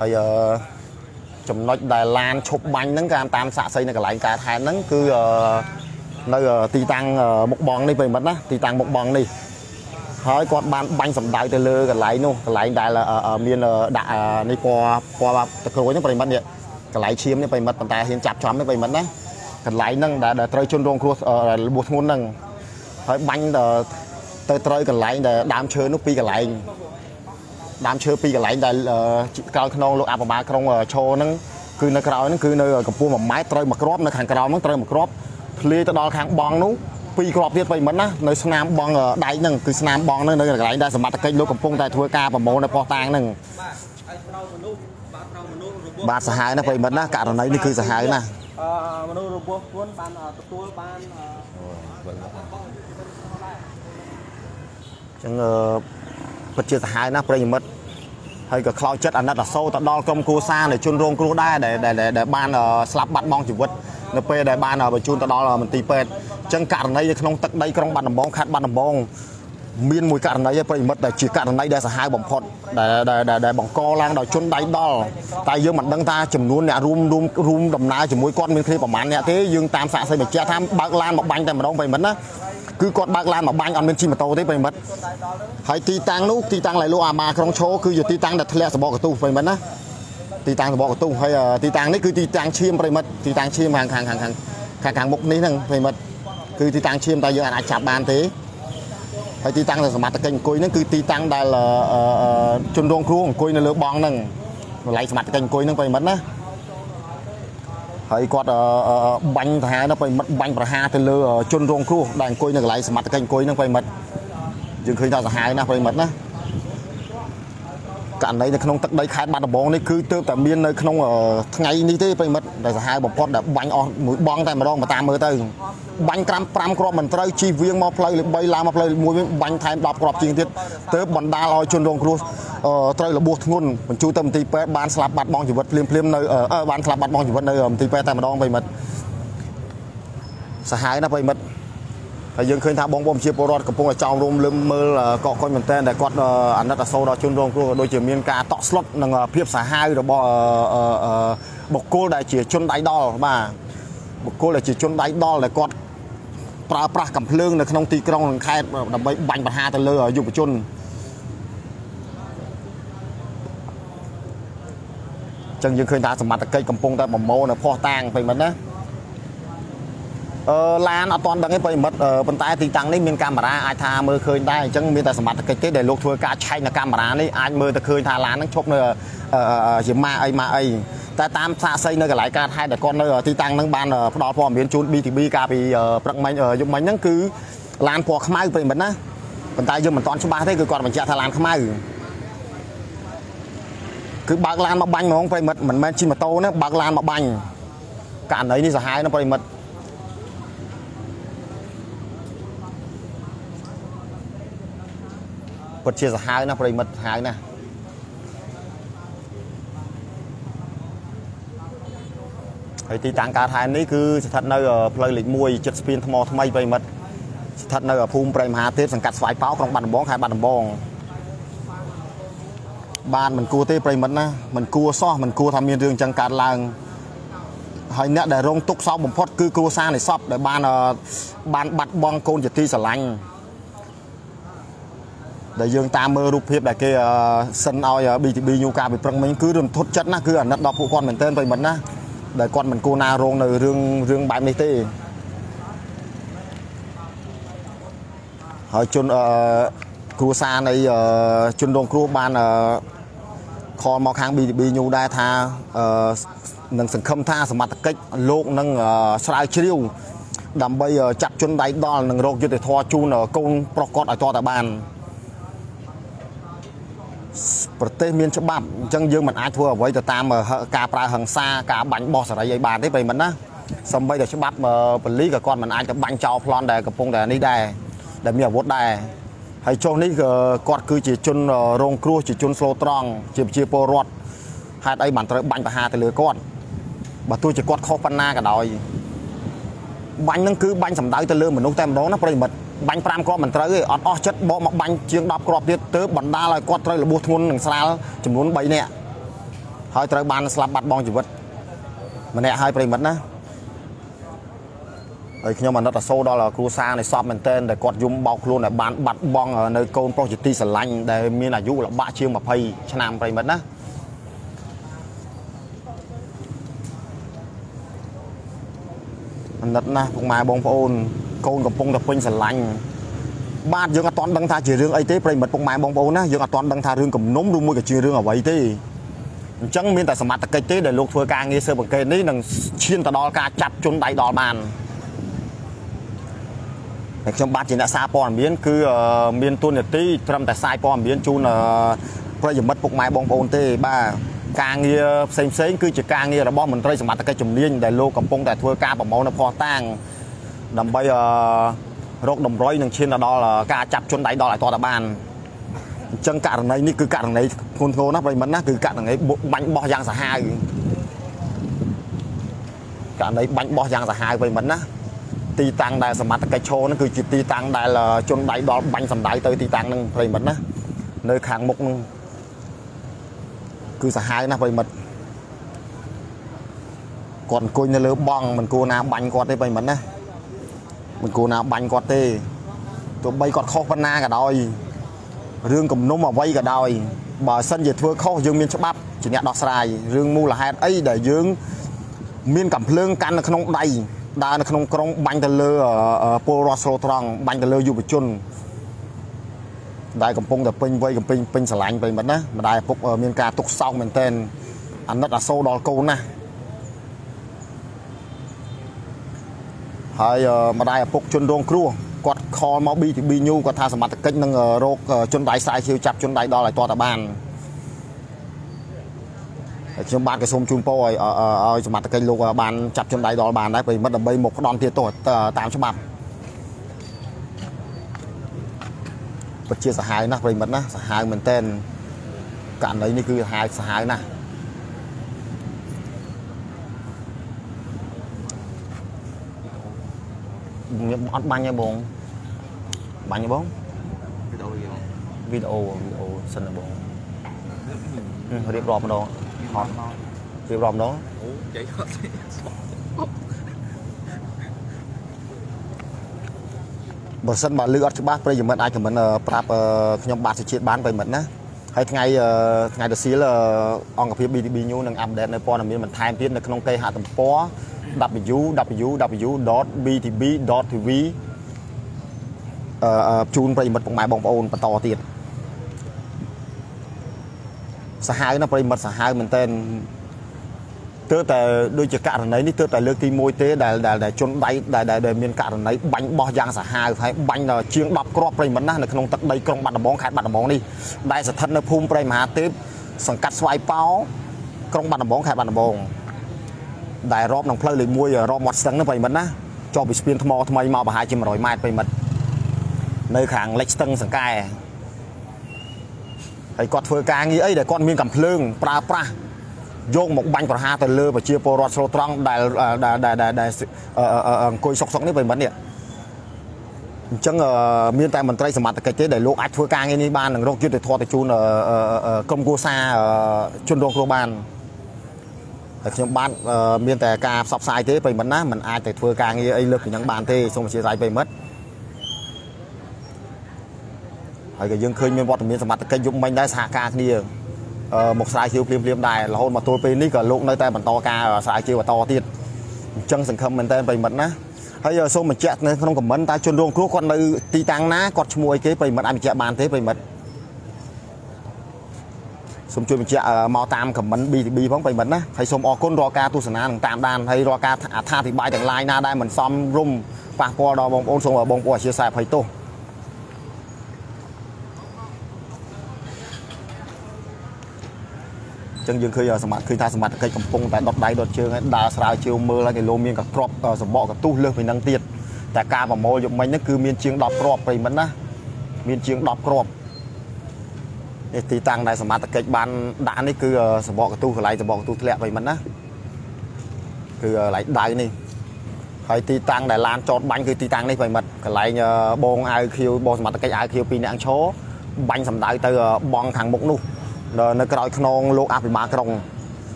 ហើយចំណុចដែលឡានឈប់បាញ់ហ្នឹងតាមតាមសាក់សីនៅកន្លែងការថែហ្នឹងគឺ នៅទីតាំងមុខបងនេះប្រិមិត្តណាទីតាំងមុខបងនេះហើយគាត់បានបាញ់សម្ដៅទៅលើកន្លែងនោះកន្លែងដែលមានដាក់នេះពណ៌ពណ៌តក្រួយហ្នឹងប្រិមិត្តនេះកន្លែងឈាមនេះប្រិមិត្តប៉ុន្តែហ៊ានចាប់ចំនេះប្រិមិត្តណាកន្លែងហ្នឹងដែលត្រូវជន់រងគ្រោះរបួសធ្ងន់ហ្នឹងហើយបាញ់ទៅត្រូវកន្លែងដែលដើមឈើនោះពីរកន្លែងដើមឈើពីរកន្លែងដែលក្រោយខ្នងលោកអបបាលក្រុងឈរហ្នឹងគឺនៅក្រោយហ្នឹងគឺនៅកម្ពស់1ម៉ែត្រត្រូវមួយគ្រាប់នៅខាងក្រោមហ្នឹងត្រូវមួយគ្រាប់ ធ្លាយទៅដល់ខាងបងនោះពីរគ្រាប់ទៀតប្រិមិត្តណានៅស្នាមបងដៃហ្នឹងគឺស្នាមបងហ្នឹងនៅកន្លែងដែលសមត្ថកិច្ចលោកកំពុងតែធ្វើការប្រមូលនៅប៉ុស្តាងហ្នឹងបាទសាហាវណាស់ប្រិមិត្តណាករណីនេះគឺសាហាវណាស់អឺមនុស្សរបួសខ្លួនបានទទួលបានចឹងពិតជាសាហាវណាស់ប្រិមិត្តហើយក៏ខ្លោចចិត្តអាណិតអាសូរទៅដល់ក្រុមគ្រួសារនៃជនរងគ្រោះដែរដែលដែលបានស្លាប់បាត់បង់ជីវិត នៅពេលដែលបានបញ្ជូនទៅដល់មន្ទីរពេទ្យអញ្ចឹងករណីនៅក្នុងទឹកដីក្រុងបាត់ដំបងខេត្តបាត់ដំបងមានមួយករណីឯប្រិមិត្តដែលជាករណីដែលសាហាវបំផុតដែលដែលបង្កឡើងដោយជនដៃដល់តែយើងមិនដឹងថាចំនួនអ្នករួមរួមរួមដំណើរជាមួយគាត់មានគ្នាប្រមាណអ្នកទេយើងតាមសាកសីបញ្ជាក់ថាបើកឡានមកបាញ់តែម្ដងប្រិមិត្តណាគឺគាត់បើកឡានមកបាញ់អត់មានជិះម៉ូតូទេប្រិមិត្តហើយទីតាំងនោះទីតាំងឡៃលោកអាម៉ាក្រុងឈោគឺជាទីតាំងដែលធ្លាក់សបកកទុះប្រិមិត្តណា ទីតាំងសបកកទុះហើយទីតាំងនេះគឺទីតាំងឈាមប្រិមិត្តទីតាំងឈាមខាងខាងខាងខាងខាងមុខនេះហ្នឹងប្រិមិត្តគឺទីតាំងឈាមតែយើងអាចចាប់បានទេហើយទីតាំងសមត្ថកិច្ចអង្គុយហ្នឹងគឺទីតាំងដែលជនរងគ្រោះអង្គុយនៅលើបងហ្នឹងកន្លែងសមត្ថកិច្ចអង្គុយហ្នឹងប្រិមិត្តណាហើយគាត់បាញ់ប្រហារទៅប្រិមិត្តបាញ់ប្រហារទៅលើជនរងគ្រោះដែលអង្គុយនៅកន្លែងសមត្ថកិច្ចអង្គុយហ្នឹងប្រិមិត្តយើងឃើញថាសាហាវណាស់ប្រិមិត្តណា ករណីនៅក្នុងទឹកដីខេត្តបាត់ដំបងនេះគឺទើបតែមាននៅក្នុងថ្ងៃនេះទេប្រិមិត្តដែលសាហាវបំផុតដែលបាញ់អស់មួយបងតែម្ដងមកតាមមើលទៅបាញ់ក្រាំ5គ្រាប់មិនត្រូវជីវៀងមកផ្លូវលេខ3ឡើងមកផ្លូវលេខ1បាញ់ថែម10គ្រាប់ជាងទៀតទើបបណ្ដាលឲ្យជនរងគ្រោះត្រូវរបួសធ្ងន់បញ្ជូនទៅមន្ទីរពេទ្យបានស្លាប់បាត់បង់ជីវិតភ្លាមភ្លាមនៅបានស្លាប់បាត់បង់ជីវិតនៅមន្ទីរពេទ្យតែម្ដងប្រិមិត្តសាហាវណាស់ប្រិមិត្ត ហើយយើងឃើញថាបងប្អូនជាពលរដ្ឋកំពុងតែចោមរួមលឹមមើលកកកុញមែនតើតែគាត់អាណិតអាសូរដល់ជនរងគ្រោះដូចជាមានការតក់ស្លុតនិងភាពសាហាវរបស់បុគ្គលដែលជាជនដៃដល់បាទបុគ្គលដែលជាជនដៃដល់ដែលគាត់ប្រើប្រាស់កំភ្លើងនៅក្នុងទីក្រុងនិងខេត្តដើម្បីបាញ់ប្រហារទៅលើយុវជនចឹងយើងឃើញថាសមត្ថកិច្ចកំពុងតែប្រមូលនៅភ័ស្តុតាងទៅមិនណាអឺ ឡានអត់ទាន់ដឹងទេប្រិមិត្តប៉ុន្តែទីតាំងនេះមានកាមេរ៉ាអាចថាមើលឃើញដែរអញ្ចឹងមានតែសមត្ថកិច្ចទេដែលលោកធ្វើការឆែកនៅកាមេរ៉ានេះអាចមើលទៅឃើញថាឡានហ្នឹងឈប់នៅជាម៉ាអីម៉ាអីតែតាមសាកសីនៅកន្លែងការហេតុដែលគាត់នៅទីតាំងហ្នឹងបានផ្ដល់ព័ត៌មានជូន BTB កាលពីព្រឹកមិញយប់មិញហ្នឹងគឺឡានពណ៌ខ្មៅប្រិមិត្តណាប៉ុន្តែយើងមិនទាន់ច្បាស់ទេគឺគាត់បញ្ជាក់ថាឡានខ្មៅគឺបើកឡានមកបាញ់ហ្មងប្រិមិត្តមិនមែនជិះម៉ូតូណាបើកឡានមកបាញ់ករណីនេះសាហាវណាប្រិមិត្ត ពិតជាសាហាវណាប្រិមិត្តសាហាវណាហើយទីតាំងកើតហេតុនេះគឺស្ថិតនៅផ្លូវលេខ1ចិត្តស្ពានថ្មថ្មីប្រិមិត្តស្ថិតនៅភូមិព្រៃមហាទេពសង្កាត់ស្វាយប៉ោក្រុងបាត់ដំបងខេត្តបាត់ដំបងបានមិនគួរទេប្រិមិត្តណាមិនគួរសោះមិនគួរថាមានរឿងចឹងកើតឡើងហើយអ្នកដែលរងទុកសោកបំផុតគឺគ្រួសារនៃសពដែលបានបានបាត់បង់កូនជាទីស្រឡាញ់ ដែលយើងតាមមើលរូបភាពដែលគេសិនឲ្យ BTB ញូការពីព្រឹកមិញគឺរំធត់ចិត្តណាគឺអាណិតដល់ពួកគាត់មែនទែនប្រិមិត្តណាដែលគាត់មិនគួរណារងនៅរឿងរឿងបែបនេះទេហើយជនអឺគ្រួសារនៃជនរងគ្រោះបានខលមកខាង BTB ញូដែរថានឹងសង្ឃឹមថាសមត្ថកិច្ចលោកនឹងស្រាវជ្រាវដើម្បីចាត់ជនដៃដល់និងរកយុត្តិធម៌ជូនកូនប្រុសគាត់ឲ្យតតែបាន ប្រទេសមានច្បាប់អញ្ចឹងយើងមិនអាចធ្វើអ្វីទៅតាមការប្រើហិង្សាការបាញ់បោះសេរីឲ្យបានទេប្រិមិត្តណាសម្បីតែច្បាប់ប៉ូលីសក៏គាត់មិនអាចទៅបាញ់ចោលប្លន់ដែលកំពុងតែនេះដែរដែលមានអាវុធដែរហើយចុះនេះគាត់គឺជាជនរងគ្រោះជាជនស្លូតត្រង់ជាប្រជាពលរដ្ឋហេតុអីបានត្រូវបាញ់ប្រហារទៅលើគាត់បើទោះជាគាត់ខុសប៉ុណ្ណាក៏ដោយបាញ់នឹងគឺបាញ់សម្ដៅទៅលើមនុស្សតែម្ដងណាប្រិមិត្ត បាញ់5គ្រាប់មិនត្រូវទេអត់អស់ចិត្តបកមកបាញ់ជាង10គ្រាប់ទៀតទៅបណ្ដាលឲ្យគាត់ត្រូវរបួសធ្ងន់និងស្រាលចំនួន3នាក់ហើយត្រូវបានស្លាប់បាត់បង់ជីវិតម្នាក់ហើយប្រិមិត្តណាហើយខ្ញុំអាណិតអាសូរដល់គ្រូសានៃសពមែនតែនដែលគាត់យំបោកខ្លួនដែលបានបាត់បង់នៅកូនប្រុសជាទីស្រឡាញ់ដែលមានអាយុលបាក់ជាង20ឆ្នាំប្រិមិត្តណាអាណិតណាស់ពុកម៉ែបងប្អូន កូនកំពុងតែពេញស្រឡាញ់បាទយើងអត់ទាន់ដឹងថាជារឿងអីទេប្រិមិត្តពុកម៉ែបងប្អូនណាយើងអត់ទាន់ដឹងថារឿងគំនុំឬមួយក៏ជារឿងអ្វីទេអញ្ចឹងមានតែសមត្ថកិច្ចទេដែលលោកធ្វើការងារស៊ើបអង្កេតនេះនឹងឈានទៅដល់ការចាប់ជនដៃដល់បានតែខ្ញុំបាទជាអ្នកសារព័ត៌មានគឺមានទួនាទីត្រឹមតែផ្សាយព័ត៌មានជូនប្រិយមិត្តពុកម៉ែបងប្អូនទេបាទការងារផ្សេងផ្សេងគឺជាការងាររបស់មន្ត្រីសមត្ថកិច្ចជំនាញដែលលោកកំពុងតែធ្វើការប្រមូលនៅភ័ស្តុតាង ដើម្បីរកតម្រុយនឹងឈានទៅដល់ការចាប់ជនដៃដល់ឲ្យតតបានអញ្ចឹងករណីនេះគឺករណីធ្ងន់ធ្ងរណាស់ប្រិមិត្តណាគឺករណីបាញ់បោះយ៉ាងសាហាវករណីបាញ់បោះយ៉ាងសាហាវប្រិមិត្តណាទីតាំងដែលសមត្ថកិច្ចឈរហ្នឹងគឺជាទីតាំងដែលជនដៃដល់បាញ់សំដៅទៅទីតាំងហ្នឹងប្រិមិត្តណានៅខាងមុខហ្នឹងគឺសាហាវណាស់ប្រិមិត្តគាត់អង្គុយនៅលើបងមិនគួរណាបាញ់គាត់ទេប្រិមិត្តណា មិនគួរណាបាញ់គាត់ទេទោះបីគាត់ខុសប៉ុណ្ណាក៏ដោយរឿងគំនុំអ្វីក៏ដោយបើសិនជាធ្វើខុសយើងមានច្បាប់ជាអ្នកដោះស្រាយរឿងមូលហេតុអីដែលយើង មានកំភ្លើងកាន់នៅក្នុងដៃដើរនៅក្នុងក្រុងបាញ់ទៅលើពលរដ្ឋស្រូត្រង់បាញ់ទៅលើយុវជនដែលកំពុងតែពេញវ័យកំពេញពេញស្រឡាញ់ប្រិមិត្តណាម្ដាយឪពុកមានការទុកសោកមែនតែនអាណិតអាសូរដល់កូនណា ហើយម្ដាយឪពុកជនរងគ្រោះគាត់ខលមក BTB New គាត់ថាសមត្ថកិច្ចនឹងរកជនដៃសាយជឿចាប់ជនដៃដល់ឲ្យតតបានហើយខ្ញុំបាទក៏សូមជូនពរឲ្យឲ្យសមត្ថកិច្ចលោកបានចាប់ជនដៃដល់បានដែរប្រិមិត្តដើម្បីមកផ្ដន់ទៀតទោសតាមច្បាប់ពិតជាសាហាវណាស់ប្រិមិត្តណាសាហាវមែនតែនករណីនេះគឺសាហាវសាហាវណាស់ ខ្ញុំអត់បាញ់ទេបងបាញ់ទេបងវីដេអូវីដេអូសិនទេបងរៀបរាប់ម្ដងអត់រៀបរាប់ម្ដងអូនិយាយអត់បើសិនបើលឺអត់ច្បាស់ប្រិយមិត្តអាចខមមិនប្រាប់ខ្ញុំបាទសុជាតិបានប្រិយមិត្តណាហើយថ្ងៃថ្ងៃដសៀលអង្គភាព BTB News នឹងអាប់ដេតនៅព័ត៌មានបន្ថែមទៀតនៅក្នុងគេហទំព័រ www.btb.tv អឺជូនប្រិយមិត្តពុកម៉ែបងប្អូនបន្តទៀតសាហាវណាប្រិមិត្តសាហាវមែនតើទើបតែដូចជាករណីនេះទើបតែលើកទី1ទេដែលដែលជនដៃដែលដែលមានករណីបាញ់បោះយ៉ាងសាហាវហើយបាញ់ដល់ជាង10គ្រាប់ប្រិមិត្តណានៅក្នុងទឹកដីក្រុងបាត់ដំបងខេត្តបាត់ដំបងនេះដែលស្ថិតនៅភូមិព្រៃមហាទេពសង្កាត់ស្វាយប៉ោក្រុងបាត់ដំបងខេត្តបាត់ដំបង ដែលរាប់នឹងផ្លូវលេខ1រាប់មាត់ស្ទឹងហ្នឹងប្រិមិត្តណាចុះពីស្ពានថ្មថ្មីមកប្រហែលជា100ម៉ែត្រប្រិមិត្តនៅខាងលិចស្ទឹងសង្កែហើយគាត់ធ្វើការងារអីដែលគាត់មានកំភ្លើងប្រើប្រាស់យកមកបាញ់ប្រហារទៅលើប្រជាពលរដ្ឋស្រូត្រង់ដែលដែលដែលអង្គុយសុកសុកនេះប្រិមិត្តនេះអញ្ចឹងមានតែមន្ត្រីសមត្ថកិច្ចទេដែលលោកអាចធ្វើការងារនេះបាននឹងរកយុទ្ធធម៌ទៅជូនក្រុមគូសាជនរងគ្រោះបាន តែខ្ញុំបានមានតែការផ្សព្វផ្សាយទេប្រិមិត្តណាมันអាចទៅធ្វើការងារអីលើសពីនឹងបានទេសូមអធិស្ឋានប្រិមិត្តហើយក៏យើងឃើញមានវត្តមានសមត្ថកិច្ចយុគមិញដែរសហការគ្នាមកស្រាវជ្រាវភ្លាមភ្លាមដែររហូតមកទល់ពេលនេះក៏លោកនៅតែបន្តការស្រាវជ្រាវបន្តទៀតអញ្ចឹងសង្ឃឹមមែនតើប្រិមិត្តណាហើយសូមបញ្ជាក់នៅក្នុងខមមិនតើជនរងគ្រោះគាត់នៅទីតាំងណាគាត់ឈ្មោះអីគេប្រិមិត្តអាចបញ្ជាក់បានទេប្រិមិត្ត សូមជួយបញ្ជាក់មកតាមខមមិន BTB ផងប្រិមិត្តណាហើយសូមអរគុណរាល់ការទស្សនានិងតាមដានហើយរាល់ការអត្ថាធិប្បាយទាំង lain ណាដែលមិនសមរម្យប៉ះពាល់ដល់បងប្អូនសូមបងប្អូនអធិស្ឋានអភ័យទោសចឹងយើងឃើញសមត្ថឃើញថាសមត្ថកិច្ចកំពុងតែដុតដៃដុតជើងហើយដើរស្រាវជ្រាវមើលហើយគេលោមានកក្របសម្បកកទុះលើសពីនឹងទៀតតែការប្រមូលយកមិញហ្នឹងគឺមានជាង10គ្រាប់ប្រិមិត្តណាមានជាង10គ្រាប់ នេះទីតាំងដែលសមត្ថកិច្ចបានដាក់នេះគឺសម្បកកទុះកន្លែងសម្បកកទុះធ្លាក់ប្រិមិត្តណាគឺកន្លែងដៅនេះហើយទីតាំងដែលឡានចតបាញ់គឺទីតាំងនេះប្រិមិត្តកន្លែងបងអាវខៀវបងសមត្ថកិច្ចអាវខៀវពីរនាក់ឈរបាញ់សម្ដៅទៅបងខាងមុខនោះនៅក្រោយខ្នងលោកអភិបាលក្រុង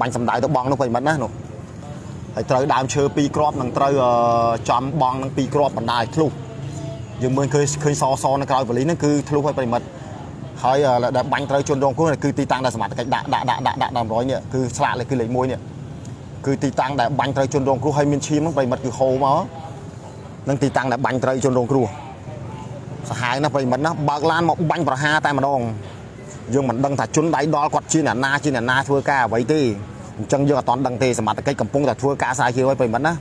បាញ់សម្ដៅទៅបងនោះប្រិមិត្តណានោះហើយត្រូវដើមឈើ2គ្រាប់និងត្រូវចំបងនឹង2គ្រាប់បណ្ដាឲ្យធ្លុះយើងមើលឃើញឃើញសសនៅក្រោយបលីហ្នឹងគឺធ្លុះឲ្យប្រិមិត្ត ហើយដែលបាញ់ត្រូវជនរងគ្រោះគឺទីតាំងដែលសមត្ថកិច្ចដាក់ដាក់ដាក់ដាក់ដាក់ដល់100នេះគឺស្លាកលេខគឺលេខ1នេះគឺទីតាំងដែលបាញ់ត្រូវជនរងគ្រោះហើយមានឈាមហ្នឹងប្រិមិត្តគឺហូរមកនឹងទីតាំងដែលបាញ់ត្រូវជនរងគ្រោះសាហាវណាស់ប្រិមិត្តណាបើកឡានមកបាញ់ប្រហារតែម្ដងយើងមិនដឹងថាជនដៃដល់គាត់ជាអ្នកណាជាអ្នកណាធ្វើការអ្វីទេអញ្ចឹងយើងអត់តន់ដឹងទេសមត្ថកិច្ចកំពុងតែធ្វើការស្រាវជ្រាវឲ្យប្រិមិត្តណា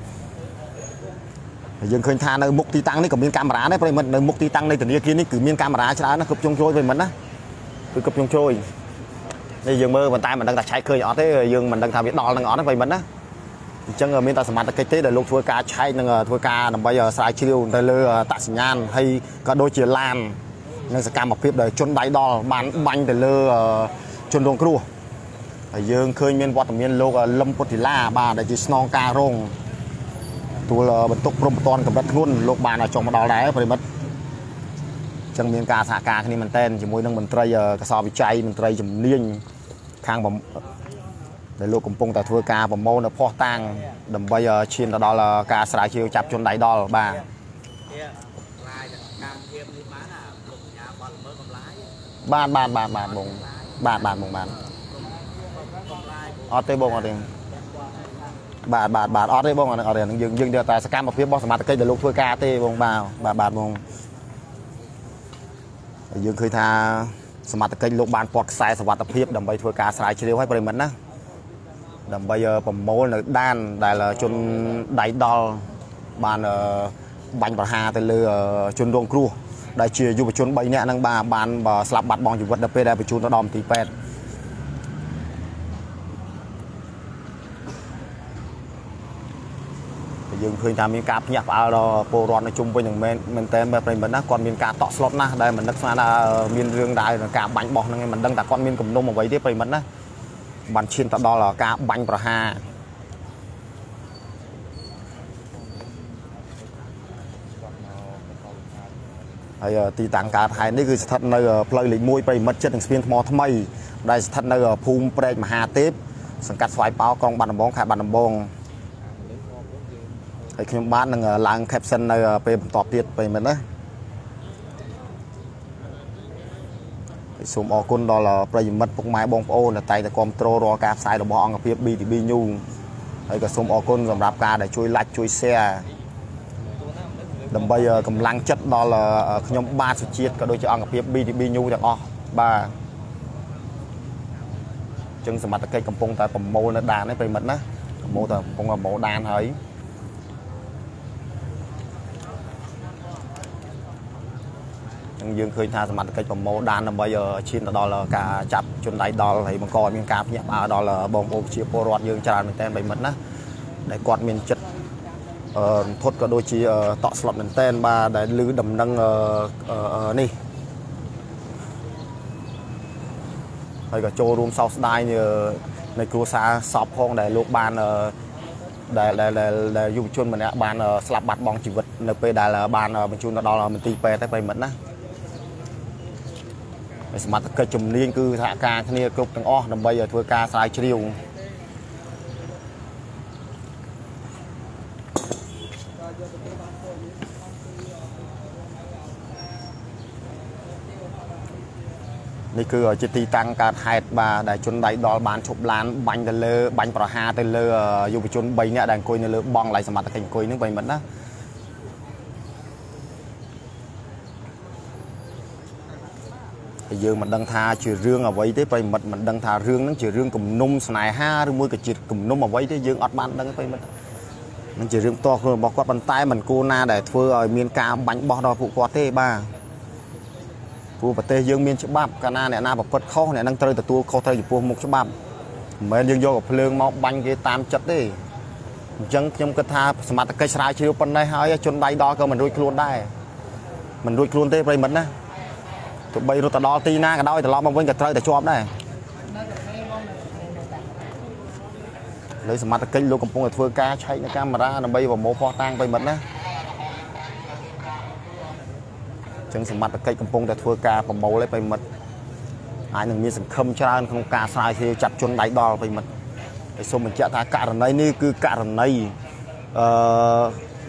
យើងឃើញថានៅមុខទីតាំងនេះក៏មានកាមេរ៉ាដែរប្រិមិត្តនៅមុខទីតាំងនៃធនាគារនេះគឺមានកាមេរ៉ាច្រើនណាស់គ្រប់ជុំជ្រោយប្រិមិត្តណា គឺគ្រប់ជុំជ្រោយនេះយើងមើលប៉ុន្តែមិនដឹងថាឆែកឃើញអត់ទេយើងមិនដឹងថាវាដល់នឹងអត់ទេប្រិមិត្តណាអញ្ចឹងមានតែសមត្ថកិច្ចទេដែលលោកធ្វើការឆែកនិងធ្វើការដើម្បីស្រាវជ្រាវទៅលើតសញ្ញាណហើយក៏ដូចជាឡាននិងសកម្មភាពដែលជនដៃដល់បានបាញ់ទៅលើជនរងគ្រោះហើយយើងឃើញមានវត្តមានលោកលឹមពុទ្ធិឡាបាទដែលជាស្នងការរងទួលបន្ទុកព្រំប្រទានកម្រិតធ្ងន់លោកបានចុងមកដល់ដែរប្រិមិត្ត ចឹងមានការសហការគ្នាមែនតែនជាមួយនឹងមន្ត្រីកសោវិច័យមន្ត្រីជំនាញខាងដែលលោកកំពុងតែធ្វើការប្រមូលនៅភ័ស្តុតាងដើម្បីឈានទៅដល់ការស្រាវជ្រាវចាប់ជនដៃដល់បាទបាទបាទបាទបាទបងបាទបាទបងបាទអត់ទេបងអត់ទេបាទបាទបាទអត់ទេបងអត់ទេយើងយើងតែសកម្មភាពរបស់សមាជិកដែលលោកធ្វើការទេបងបាទបាទបាទបង យើងឃើញថាសមាជិកលោកបានពាត់ខ្សែសវត្ថភាពដើម្បីធ្វើការស្រាវជ្រាវឲ្យប្រិមិត្តណាដើម្បីប្រមូលនៅដានដែលជនដៃដល់បានបាញ់ប្រហារទៅលើជនរងគ្រោះដែលជាយុវជន3នាក់ហ្នឹងបាទបានស្លាប់បាត់បង់ជីវិតដល់ពេលដែលបញ្ជូនទៅដល់មន្ទីរពេទ្យ យើងឃើញថាមានការភ្ញាក់ផ្អើលដល់ពលរដ្ឋនៅជុំវិញនឹងមែនមែនតើប្រិមិត្តណាគាត់មានការតក់ស្លុតណាស់ដែលមិននឹកស្មានថាមានរឿងដែរនឹងការបាញ់បោះហ្នឹងមិនដឹងថាគាត់មានគំនុំអ្វីទេប្រិមិត្តណាបានឈានទៅដល់ការបាញ់ប្រហារហើយទីតាំងកើតហេតុនេះគឺស្ថិតនៅផ្លូវលេខ1ប្រិមិត្តចិត្តនឹងស្ពានថ្មថ្មីដែលស្ថិតនៅភូមិព្រែកមហាទេពសង្កាត់ស្វាយប៉ោក្រុងបាត់ដំបងខេត្តបាត់ដំបង ហើយខ្ញុំបាននឹងឡើង caption នៅពេលបន្តទៀតប្រិមិត្តណាហើយសូមអរគុណដល់ប្រិយមិត្តពុកម៉ែបងប្អូនដែលតែងតែគ្រប់គ្រងរាល់ការផ្សាយរបស់អង្គភាព BTB News ហើយក៏សូមអរគុណសម្រាប់ការដែលជួយ like ជួយ share ដើម្បីកម្លាំងចិត្តដល់ខ្ញុំបាទសុជាតិក៏ដូចជាអង្គភាព BTB News ទាំងអស់បាទចឹងសមត្ថកិច្ចកំពុងតែប្រមូលនៅដាននេះប្រិមិត្តណាប្រមូលតែកំពុងប្រមូលដានហើយ អញ្ចឹង យើងឃើញថាសមត្ថកិច្ចប្រមូលដានដើម្បីឈានទៅដល់ការចាប់ជនដៃដល់ហើយបង្កឲ្យមានការភ្ញាក់ផ្អើលដល់បងប្អូនប្រជាពលរដ្ឋយើងច្រើនមែនទែនបីមិត្តណាដែលគាត់មានចិត្តអឺរន្ធត់ក៏ដូចជាតក់ស្លុតមែនតែនបាទដែលលឺដំណឹងនេះហើយក៏ចូលរួមសោកស្ដាយនៅគ្រួសារសពផងដែលលោកបានដែលដែលដែលយុវជនម្នាក់បានស្លាប់បាត់បង់ជីវិតនៅពេលដែលបានបញ្ជូនទៅដល់មន្ទីរពេទ្យតែប្រិមិត្តណា សមត្ថកិច្ចជំនាញគឺសហការគ្នាគ្រប់ទាំងអស់ដើម្បីធ្វើការស្រាវជ្រាវនេះគឺជាទីតាំងកើតហេតុបាទដែលជនដៃដល់បានឈប់ឡានបាញ់ទៅលើបាញ់ប្រហារទៅលើយុវជន3នាក់ដែលអង្គុយនៅលើបងឡៃសមត្ថកិច្ចអង្គុយនឹងបីមិនណា យយើងមិនដឹងថាជារឿងអ្វីទេប្រិមិត្តមិនដឹងថារឿងហ្នឹងជារឿងគំនុំស្នេហាឬមួយក៏ជាគំនុំអ្វីទេយើងអត់បានដឹងប្រិមិត្តនឹងជារឿងតោះខ្លួនរបស់គាត់ប៉ុន្តែមិនគួរណាដែលធ្វើឲ្យមានការបាញ់បោះដល់ពួកគាត់ទេបាទព្រោះប្រទេសយើងមានច្បាប់កាលណាអ្នកណាប្រព្រឹត្តខុសអ្នកនឹងត្រូវទទួលខុសត្រូវចំពោះមុខច្បាប់មិនមែនយើងយកកំភ្លើងមកបាញ់គេតាមចិត្តទេអញ្ចឹងខ្ញុំគិតថាសមត្ថកិច្ចស្រាវជ្រាវប៉ុណ្ណេះហើយជនដៃដល់ក៏មិនរួចខ្លួនដែរមិនរួចខ្លួនទេប្រិមិត្តណា ទោះបីរត់ទៅដល់ទីណាក៏ដោយត្រឡប់មកវិញក៏ត្រូវតែជាប់ដែរលើសមត្ថកិច្ចលោកកំពុងតែធ្វើការឆែកនៅកាមេរ៉ាដើម្បីប្រមូលភស្តុតាងប្រិមិត្តណាចឹងសមត្ថកិច្ចកំពុងតែធ្វើការប្រមូលឲ្យប្រិមិត្តអាចនឹងមានសង្ឃឹមច្រើនក្នុងការស្រាវជ្រាវចាប់ជនដៃដល់ប្រិមិត្តហើយសូមបញ្ជាក់ថាករណីនេះគឺករណីអឺ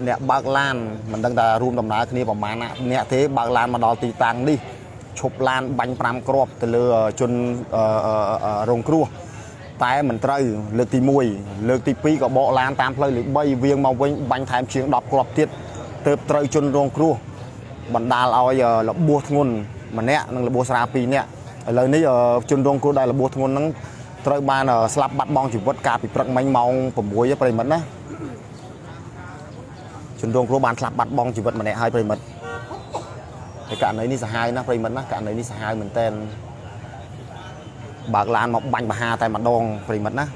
អ្នកបើកឡានមិនដឹងថារួមដំណើរគ្នាប្រមាណអ្នកទេបើកឡានមកដល់ទីតាំងនេះ ឈប់ឡានបាញ់5គ្រាប់ទៅលើជនរងគ្រោះតែមិនត្រូវលើកទី1លើកទី2ក៏បកឡានតាមផ្លូវលេខ3វៀងមកវិញបាញ់ថែមជាង10គ្រាប់ទៀតទើបត្រូវជនរងគ្រោះបណ្ដាលឲ្យរបួសធ្ងន់ម្នាក់និងរបួសស្រាល2នាក់ឥឡូវនេះជនរងគ្រោះដែលរបួសធ្ងន់ហ្នឹងត្រូវបានស្លាប់បាត់បង់ជីវិតកាលពីព្រឹកមិញម៉ោង6ប្រិមិត្តណាជនរងគ្រោះបានស្លាប់បាត់បង់ជីវិតម្នាក់ហើយប្រិមិត្ត ហើយករណីនេះសាហាវណាស់ប្រិមិត្តណាករណីនេះសាហាវមែនតើបើកឡានមកបាញ់បហាតែម្ដងប្រិមិត្តណា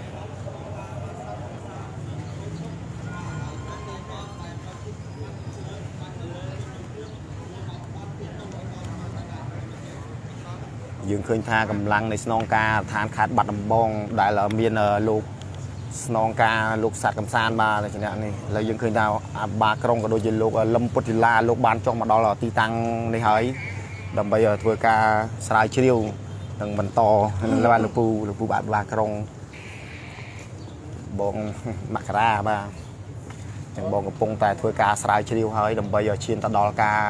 យើងឃើញថាកម្លាំងនៃស្នងការឋានខេត្តបាត់ដំបងដែលមានលោក ស្នងការលោកសัตว์កំសានបាទជាអ្នកនេះឥឡូវយើងឃើញថាអាបាក្រុងក៏ដូចជាលោកលឹមពុទ្ធិឡាលោកបានចុះមកដល់ទីតាំងនេះហើយដើម្បីធ្វើការស្រាវជ្រាវនិងបន្តនឹងលោកពូលោកពូបាទបាក្រុងបងមករាបាទចឹងបងកំពុងតែធ្វើការស្រាវជ្រាវហើយដើម្បីឈានទៅដល់ការ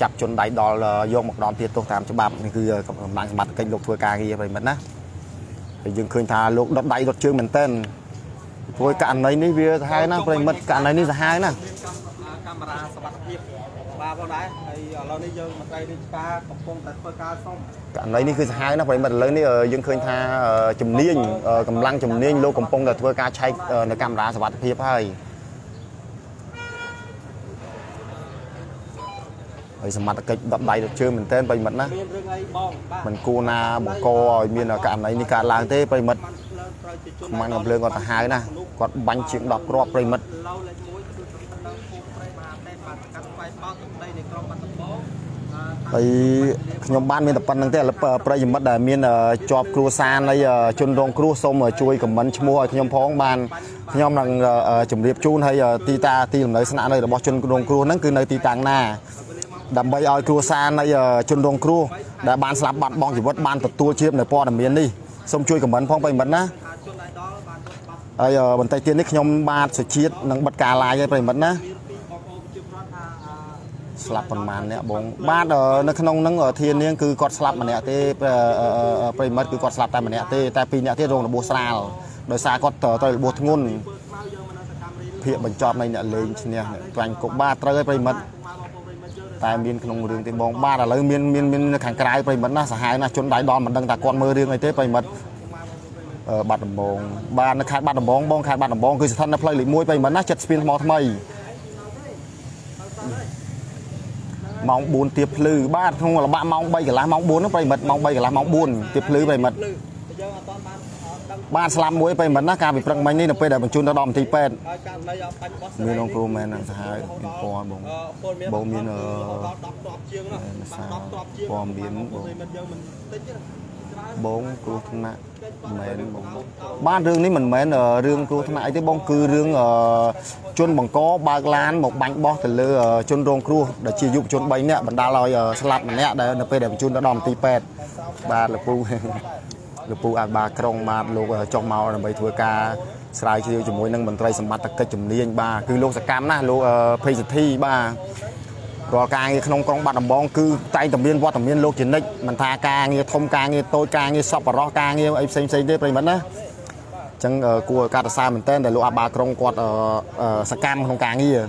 ចាប់ជនដៃដល់យកមកដំទាទោសតាមច្បាប់នេះគឺកម្លាំងសមត្ថកិច្ចលោកធ្វើការងារប្រិមិត្តណាហើយយើងឃើញថាលោកដុតដៃដុតជើងមែនតើ ព្រោះករណីនេះវាសាហាវណាស់ប្រិមិត្តករណីនេះសាហាវណាស់កាមេរ៉ាសវត្ថិភាពបាទបងដែរហើយឥឡូវនេះយើងមន្ត្រីរាជការកំពុងតែធ្វើការសុំករណីនេះគឺសាហាវណាស់ប្រិមិត្តឥឡូវនេះយើងឃើញថាជំនាញកម្លាំងជំនាញលោកកំពុងតែធ្វើការឆែកនៅកាមេរ៉ាសវត្ថិភាពហើយហើយសមត្ថកិច្ចដប់ដៃដប់ជើងមែនតើប្រិមិត្តណាមានរឿងអីបងបាទមិនគួរណាបង្កឲ្យមានករណីនេះកើតឡើងទេប្រិមិត្ត ខ្មាំងកំភ្លើងគាត់ទៅហៅណាគាត់បាញ់ជាង10គ្រាប់ប្រិមិត្តឡូវលេខ1គឺតំណែងភូមិព្រៃមហាដែនបាទកាត់ស្វ័យបោកទឹកដីនៃក្រុងបាត់ដំបងហើយខ្ញុំបានមានតែប៉ុណ្្នឹងទេប្រិយមិត្តដែលមានជាប់គ្រួសារនៃជនរងគ្រោះសូមជួយខមមិនឈ្មោះឲ្យខ្ញុំផងបានខ្ញុំនឹងជម្រាបជូនហើយទីតាទីលំនៅស្នាក់នៅរបស់ជនរងគ្រោះហ្នឹងគឺនៅទីតាំងណាដើម្បីឲ្យគ្រួសារនៃជនរងគ្រោះដែលបានស្លាប់បាត់បង់ជីវិតបានទទួលជ្រាបនៅព័ត៌មាននេះ សូមជួយខមមិនផងប្រិមិត្តណាហើយបន្តិចទៀតនេះខ្ញុំបាទសុជាតិនឹងបិទការ live ឲ្យប្រិមិត្តណាស្លាប់ប្រហែលអ្នកបងបាទនៅក្នុងហ្នឹងធានាងគឺគាត់ស្លាប់ម្នាក់ទេប្រិមិត្តគឺគាត់ស្លាប់តែម្នាក់ទេតែពីរនាក់ទៀតរងរបួសស្រាលដោយសារគាត់ត្រូវរបួសធ្ងន់ភាកបញ្ចប់នៃអ្នកលេងឈ្នះខ្លាញ់គុកបាទត្រូវឲ្យប្រិមិត្ត តែមានក្នុងរឿងទេបងបាទឥឡូវមានមានមានខាងក្រៅប្រិមិត្តណាសាហាវណាជនដៃដល់មិនដឹងថាគាត់មើលរឿងអីទេប្រិមិត្តបាត់ដំបងបាទនៅខេត្តបាត់ដំបងបងខេត្តបាត់ដំបងគឺស្ថិតនៅផ្លូវលេខ1ប្រិមិត្តណាចិត្តស្ពានថ្មថ្មីម៉ោង4ទៀបភ្លឺបាទក្នុងរបាក់ម៉ោង3កន្លះម៉ោង4ហ្នឹងប្រិមិត្តម៉ោង3កន្លះម៉ោង4ទៀបភ្លឺប្រិមិត្តភ្លឺតែយើងអត់ទាន់ បានអត់ដឹងបាទស្លាប់មួយប្រិមិត្តណាការពិព្រឹកមិញនេះនៅពេលដែលបញ្ជូនទៅដល់មន្ទីរពេទ្យហើយករណីបាញ់បោះមានអង្គគ្រូមែនហ្នឹងសាហាវមានពណ៌បងអឺពលមានបងមានអឺដល់10ទ្រាប់ជាងនោះមែនបានសា10ទ្រាប់ជាងព័ត៌មានបងមិនយើងមិនតិចទេណាច្រើនបងគ្រោះថ្នាក់មែនបងបាទរឿងនេះមិនមែនអឺរឿងគ្រោះថ្នាក់អីទេបងគឺរឿងអឺជនបង្កបើកឡានមកបាញ់បោះទៅលើអឺជនរងគ្រោះដែលជាយុវជន3នាក់បណ្ដាលឲ្យអឺស្លាប់ម្នាក់ដែលនៅពេលដែលបញ្ជូនទៅដល់មន្ទីរពេទ្យបាទលោកពូ លោកពូអភិបាលក្រុងបាទលោកអឺចុះមកដើម្បីធ្វើការស្រាវជ្រាវជាមួយនឹងមន្ត្រីសម្បត្តិកិច្ចជំនាញបាទគឺលោកសកម្មណាស់លោកអឺភេសិទ្ធីបាទរាល់ការងារក្នុងក្រុងបាត់ដំបងគឺតែងតែមានវត្តមានលោកជានិច្ចមិនថាការងារធំការងារតូចការងារសប្បុរសការងារអីផ្សេងផ្សេងៗទេប្រិយមិត្តណាអញ្ចឹងអឺគួរឲ្យកាត់សរសើរមែនទែនដែលលោកអភិបាលក្រុងគាត់អឺអឺសកម្មក្នុងការងារ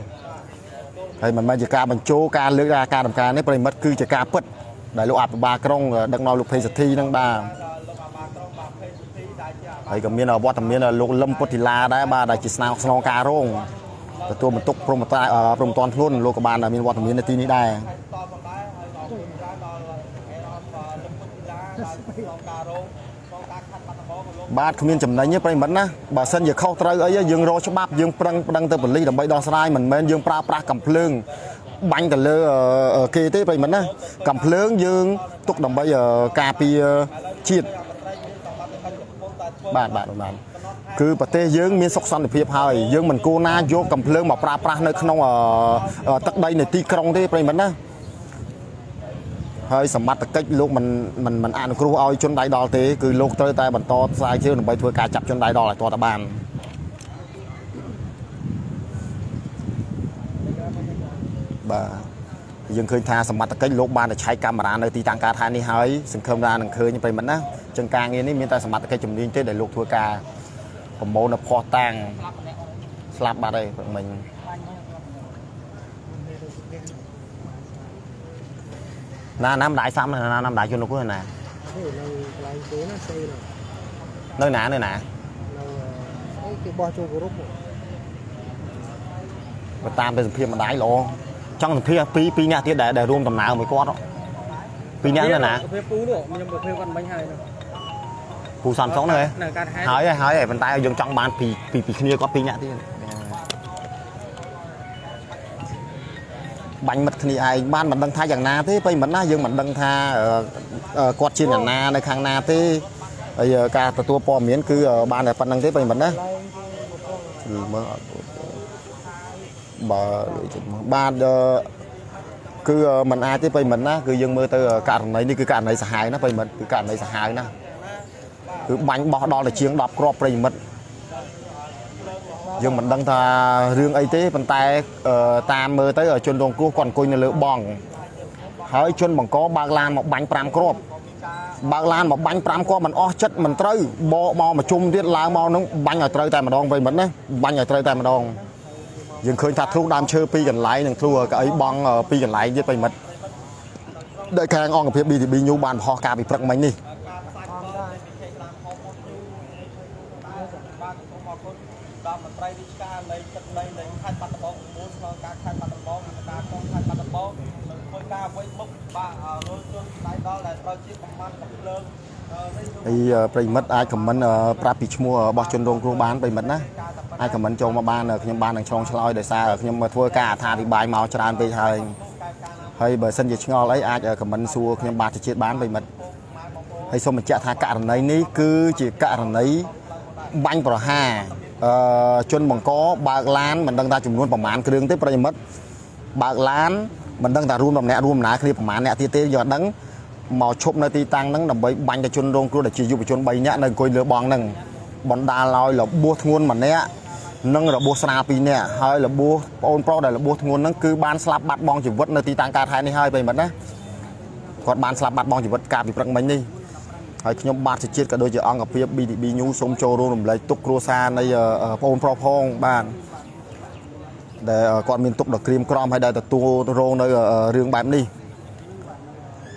ហើយមិនមែនជាការបញ្ជោការលើកការដំណើរនេះប្រិយមិត្តគឺជាការពិតដែលលោកអភិបាលក្រុងដឹកនាំលោកភេសិទ្ធីហ្នឹងបាទ ហើយក៏មានវត្តមានលោកលឹមពុទ្ធិឡាដែរបាទដែលជាស្នងស្នងការរងទទួលបន្ទុកព្រមតាព្រមតាន់ធ្ងន់លោកក៏បានមានវត្តមាននៅទីនេះដែរតផងដែរហើយដល់ច្រើនដល់អេរ៉ាប់លឹមពុទ្ធិឡាដល់ក្នុងការរងក្នុងការខាត់បាត់ដំបងក៏លោកបាទគ្មានចំណេញទេប្រិយមិត្តណាបើសិនជាខុសត្រូវអីយើងរកច្បាប់យើងប្រឹងប្តឹងទៅប៉ូលីសដើម្បីដោះស្រាយមិនមែនយើងប្រើប្រាស់កំភ្លើងបាញ់ទៅលើអឺគេទេប្រិយមិត្តណាកំភ្លើងយើងទុកដើម្បីអឺការពារជាតិ បាទបាទបាទគឺប្រទេសយើងមានសុខសន្តិភាពហើយយើងមិនគួរណាយកកំភ្លើងមកប្រើប្រាស់នៅក្នុងអឺអឺទឹកដីនៃទីក្រុងទេប្រិយមិត្តណាហើយសមត្ថកិច្ចលោកមិនមិនមិនអនុគ្រោះឲ្យជនដៃដល់ទេគឺលោកត្រូវតែបន្តស្រាវជ្រាវដើម្បីធ្វើការចាប់ជនដៃដល់ឲ្យទាល់តែបានបាទយើងឃើញថាសមត្ថកិច្ចលោកបានតែឆែកកាមេរ៉ានៅទីតាំងកើតហេតុនេះហើយសង្ឃឹមថានឹងឃើញប្រិយមិត្តណាអញ្ចឹងការងារនេះមានតែសមត្ថកិច្ចជំនាញទេដែលលោកធ្វើការប្រមូលនៅភ័ស្តុតាងស្លាប់បាត់ហើយព្រឹកមិញណាណាម្ដាយសាំណាណាម្ដាយជនលោកហ្នឹងណានៅកន្លែងគេណាស្អីណានៅណានៅណានៅអីគេបោះចូលគោរពបើតាមទៅសភាពម្ដាយល្អចង់សភាពីរពីរនាក់ទៀតដែលដែលរួមដំណើរមួយគាត់ហ៎ពីរនាក់នៅណាវាពូនោះខ្ញុំទៅពេលគាត់មិញហើយនោះ ពូសំសុងហ្នឹងហ៎នៅកាត់ហេតុហើយហើយហើយប៉ុន្តែយើងចង់បានពីពីពីគ្នាគាត់ពីរនាក់ទៀតបាញ់មិត្តគ្នាឯងបានមិនដឹងថាយ៉ាងណាទេពេលមិនណាយើងមិនដឹងថាអឺអឺគាត់ជាអ្នកណានៅខាងណាទេហើយការទទួលព័ត៌មានគឺបានតែប៉ុណ្្នឹងទេពេលមិនណាគឺមើលអត់បើលើចិត្តមើលបាទអឺគឺมันអាចទេពេលមិនណាគឺយើងមើលទៅករណីនេះគឺករណីសាហាវណាពេលមិនគឺករណីសាហាវណា គឺបាញ់បោះដល់ទៅជាង10គ្រាប់ប្រិយមិត្តយើងមិនដឹងថារឿងអីទេប៉ុន្តែអឺតាមមើលទៅជនរងគ្រោះគាត់អង្គុយនៅលើបងហើយជនបង្កបើកឡានមកបាញ់5គ្រាប់បើកឡានមកបាញ់5គ្រាប់មិនអស់ចិត្តមិនត្រូវបកមកមកជុំទៀតឡើងមកនឹងបាញ់ឲ្យត្រូវតែម្ដងប្រិយមិត្តណាបាញ់ឲ្យត្រូវតែម្ដងយើងឃើញថាធ្លុះដើមឈើពីរកន្លែងនិងធ្លុះកៅអីបងពីរកន្លែងទៀតប្រិយមិត្តដោយខាងអង្គភាព BTB New បានបង្ហោះការពីព្រឹកមិញនេះ បាទសូមអរគុណដល់មន្ត្រីរាជការនៃទឹកដីនៃខេត្តបាត់ដំបងមូលស្នងការខេត្តបាត់ដំបងនិងការក្រុងខេត្តបាត់ដំបងនឹងធ្វើការវិមុខបាទរលជនដៃដល់ដែលត្រូវជាប្រមាណកំភ្លើងអឺនេះ ហើយប្រិមិត្តអាចខមមិនប្រាប់ពីឈ្មោះរបស់ជនរងគ្រោះបានប្រិមិត្តណាអាចខមមិនចូលមកបានខ្ញុំបាននឹងឆ្លងឆ្លើយដោយសារខ្ញុំមកធ្វើការអត្ថាធិប្បាយមកច្រើនពេកហើយហើយបើសិនជាឆ្ងល់អីអាចខមមិនសួរខ្ញុំបាទជាតិបានប្រិមិត្តហើយសូមបញ្ជាក់ថាករណីនេះគឺជាករណីបាញ់ប្រហារអឺជនបង្កបើកឡានមិនដឹងថាចំនួនប្រមាណគ្រឿងទេប្រិមិត្តបើកឡានមិនដឹងថារួមដំណាក់រួមដំណើរគ្នាប្រមាណអ្នកទៀតទេយកដឹង មកឈប់នៅទីតាំងហ្នឹងដើម្បីបាញ់ទៅជនរងគ្រោះដែលជាយុវជន3នាក់នៅអង្គុយលើបងហ្នឹងបណ្ដាលឲ្យរបួសធ្ងន់ម្នាក់និងរបួសស្រាល2នាក់ហើយរបួសបងអូនប្រុសដែលរបួសធ្ងន់ហ្នឹងគឺបានស្លាប់បាត់បង់ជីវិតនៅទីតាំងកើតហេតុនេះហើយប្រិមិត្តណាគាត់បានស្លាប់បាត់បង់ជីវិតកាលពីព្រឹកមិញនេះហើយខ្ញុំបាទជាជាតិក៏ដូចជាអង្គភាព BTB News សូមចូលរួមរំលែកទុកគ្រួសារនៃបងអូនប្រុសផងបាទដែលគាត់មានទុកដល់ក្រៀមក្រំហើយដែលទទួលរងនៅរឿងបែបនេះ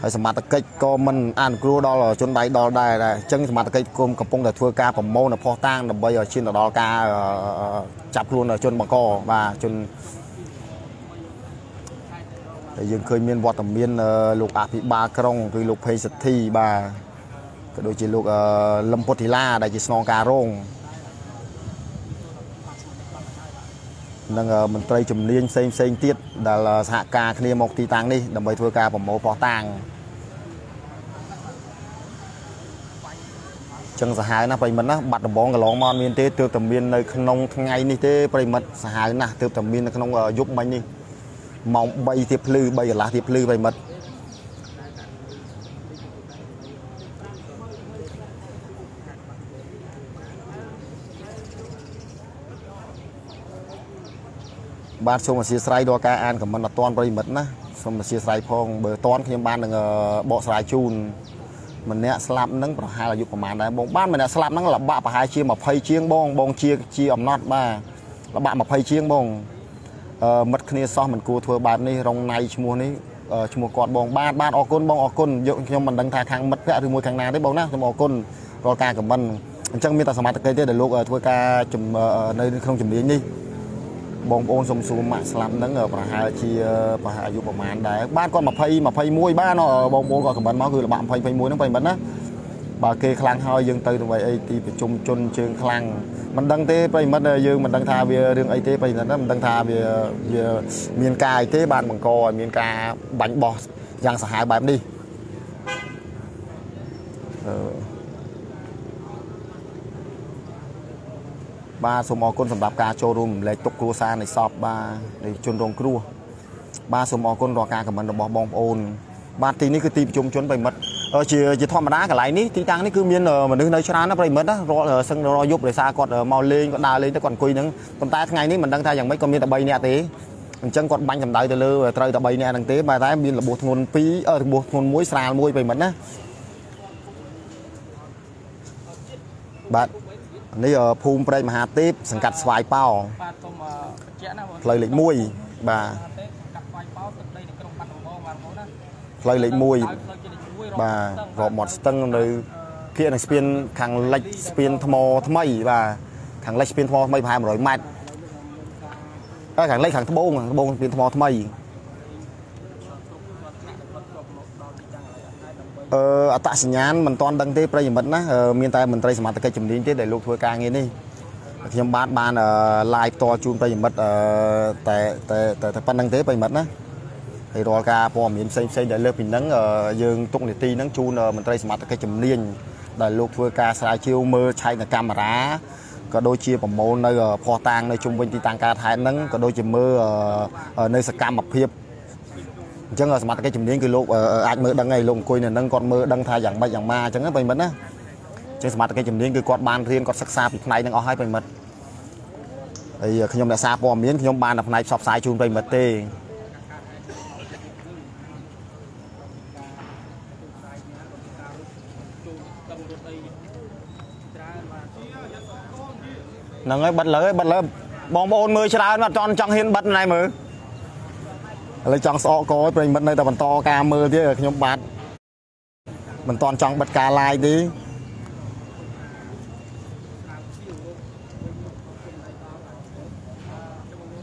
ហើយសមត្ថកិច្ចក៏មិនអនុគ្រោះដល់ជនដៃដល់ដែរដែរអញ្ចឹងសមត្ថកិច្ចគុំកំពុងតែធ្វើការប្រមូលនៅផុសតាងដើម្បីឲ្យឈានទៅដល់ការអឺចាប់ខ្លួនជនបង្កបាទជនហើយយើងឃើញមានវត្តមានអឺលោកអភិបាលក្រុងគឺលោកភេងសិទ្ធីបាទក៏ដូចជាលោកអឺលឹមពុទ្ធធីឡាដែលជាស្នងការរង និងអឺមន្ត្រីជំនាញផ្សេងផ្សេងៗទៀតដែលអឺសហការគ្នាមកទីតាំងនេះដើម្បីធ្វើការប្រមូលផោះតាំងចឹងសាហាវណាស់ប្រិមិត្តណាបាត់ដំបងកន្លងមកអត់មានទេទើបតែមាននៅក្នុងថ្ងៃនេះទេប្រិមិត្តសាហាវណាស់ទើបតែមាននៅក្នុងអឺយប់មិញនេះម៉ោង3ទៀបភ្លឺ3កន្លះទៀបភ្លឺប្រិមិត្ត បាទសូមអធិស្ឋានដល់ការអានខមមិនអត់តាន់ប្រិមិត្តណាសូមអធិស្ឋានផងបើតាន់ខ្ញុំបាននឹងអឺបកស្រាយជូនម្នាក់ស្លាប់ហ្នឹងប្រហែលអាយុប្រហែលដែរបងបានម្នាក់ស្លាប់ហ្នឹងលបាក់ប្រហែលជា20ជាងបងបងជាជាអំណត់បាទលបាក់20ជាងបងអឺមិត្តគ្នាសោះមិនគួរធ្វើបែបនេះរងណៃឈ្មោះនេះអឺឈ្មោះគាត់បងបាទបាទអរគុណបងអរគុណយកខ្ញុំមិនដឹងថាខាងមិត្តភ័ក្តិឬមួយខាងណាទេបងណាខ្ញុំអរគុណរាល់ការខមមិនអញ្ចឹងមានតែសមត្ថកិច្ចទេដែលលោកអឺធ្វើការជំអឺនៅក្នុងជំនាញនេះ បងប្អូនសុំសួរម៉ាក់ស្លាប់ហ្នឹងអឺប្រហែលជាប្រហែលអាយុប្រហែលដែរបាទគាត់20 21បាទអឺបងប្អូនគាត់ខមមិនមកគឺលបាក់20 21ហ្នឹងប្រិមិត្តណាបើគេខ្លាំងហើយយើងទៅទៅអីទីប្រជុំជនជើងខ្លាំងមិនដឹងទេប្រិមិត្តយើងមិនដឹងថាវារឿងអីទេប្រិមិត្តណាមិនដឹងថាវាវាមានការអីទេបានបង្កឲ្យមានការបាញ់បោះយ៉ាងសាហាវបែបនេះអឺ បាទសូមអរគុណសម្រាប់ការចូលរួមរំលែកទុកគ្រួសារនៃសពបាទនៃជនរងគ្រោះបាទសូមអរគុណរាល់ការខមមិនរបស់បងប្អូនបាទទីនេះគឺទីប្រជុំជនប្រិមិត្តអឺជាជាធម្មតាកន្លែងនេះទីតាំងនេះគឺមានអឺមនុស្សនៅច្រើនណាស់ប្រិមិត្តណារាល់អឺសឹងរាល់យប់ដោយសារគាត់អឺមកលេងគាត់ដើរលេងទៅគាត់អង្គុយហ្នឹងប៉ុន្តែថ្ងៃនេះមិនដឹងថាយ៉ាងម៉េចក៏មានតែ3នាក់ទេអញ្ចឹងគាត់បាញ់កម្ដៅទៅលើត្រូវតែ3នាក់ហ្នឹងទេបាទតែមានរបួសធ្ងន់2អឺរបួសធ្ងន់1ស្រាល1ប្រិមិត្តណាបាទ នេះអឺភូមិព្រែកមហាទេពសង្កាត់ស្វាយប៉ោបាទសូមអឺបញ្ជាក់ណាបងផ្លូវលេខ1បាទទេកាត់ស្វាយបោទឹកដីនៅក្នុងបាត់ដំបងបាទបងណាផ្លូវលេខ1ផ្លូវជាលេខ1បាទរាប់មាត់ស្ទឹងនៅគៀកនឹងស្ពានខាងលិចស្ពានថ្មថ្មី បាទខាងលិចស្ពានថ្មថ្មីប្រហែល100ម៉ែត្រអើខាងលិចខាងត្បូងត្បូងស្ពានថ្មថ្មី អឺអត្តសញ្ញាណមិនទាន់ដឹងទេប្រិយមិត្តណាអឺមានតែមន្ត្រីសមាជិកជំនាញទេដែលលោកធ្វើការងារនេះខ្ញុំបាទបានអឺ live ផ្ទាល់ជូនប្រិយមិត្តអឺតែតែតែតែប៉ុណ្្នឹងទេប្រិយមិត្តណាហើយរាល់ការព័ត៌មានផ្សេងផ្សេងៗដែលលើសពីហ្នឹងអឺយើងទុកនីតិហ្នឹងជូនអឺមន្ត្រីសមត្ថកិច្ចជំនាញដែលលោកធ្វើការស្រាវជ្រាវមើលឆែកនៅកាមេរ៉ាក៏ដូចជាប្រមូលនៅអឺភ័ស្តុតាងនៅជុំវិញទីតាំងការថែហ្នឹងក៏ដូចជាមើលអឺអឺនៅសកម្មភាព អញ្ចឹងអឺសមត្ថកិច្ចជំនាញគឺលោកអឺអឺអាចមើលដឹងហើយលោកអង្គុយនៅហ្នឹងគាត់មើលដឹងថាយ៉ាងម៉េចយ៉ាងម៉ាអញ្ចឹងណាប្រិមិត្តណាអញ្ចឹងសមត្ថកិច្ចជំនាញគឺគាត់បានរៀនគាត់សិក្សាពីផ្នែកហ្នឹងអស់ហើយប្រិមិត្តហើយខ្ញុំអ្នកសារព័ត៌មានខ្ញុំបានតែផ្នែកផ្សព្វផ្សាយជូនប្រិមិត្តទេហ្នឹងហើយបិទលើហើយបិទលើបងប្អូនមើលច្រើនអត់ចង់ចង់ហ៊ានបិទណែមើល ឥឡូវចង់ស្អកកឲ្យប្រិមិត្តនៅតែបន្តការមើលទៀតខ្ញុំបាទមិនតន់ចង់បិទការ live ទេ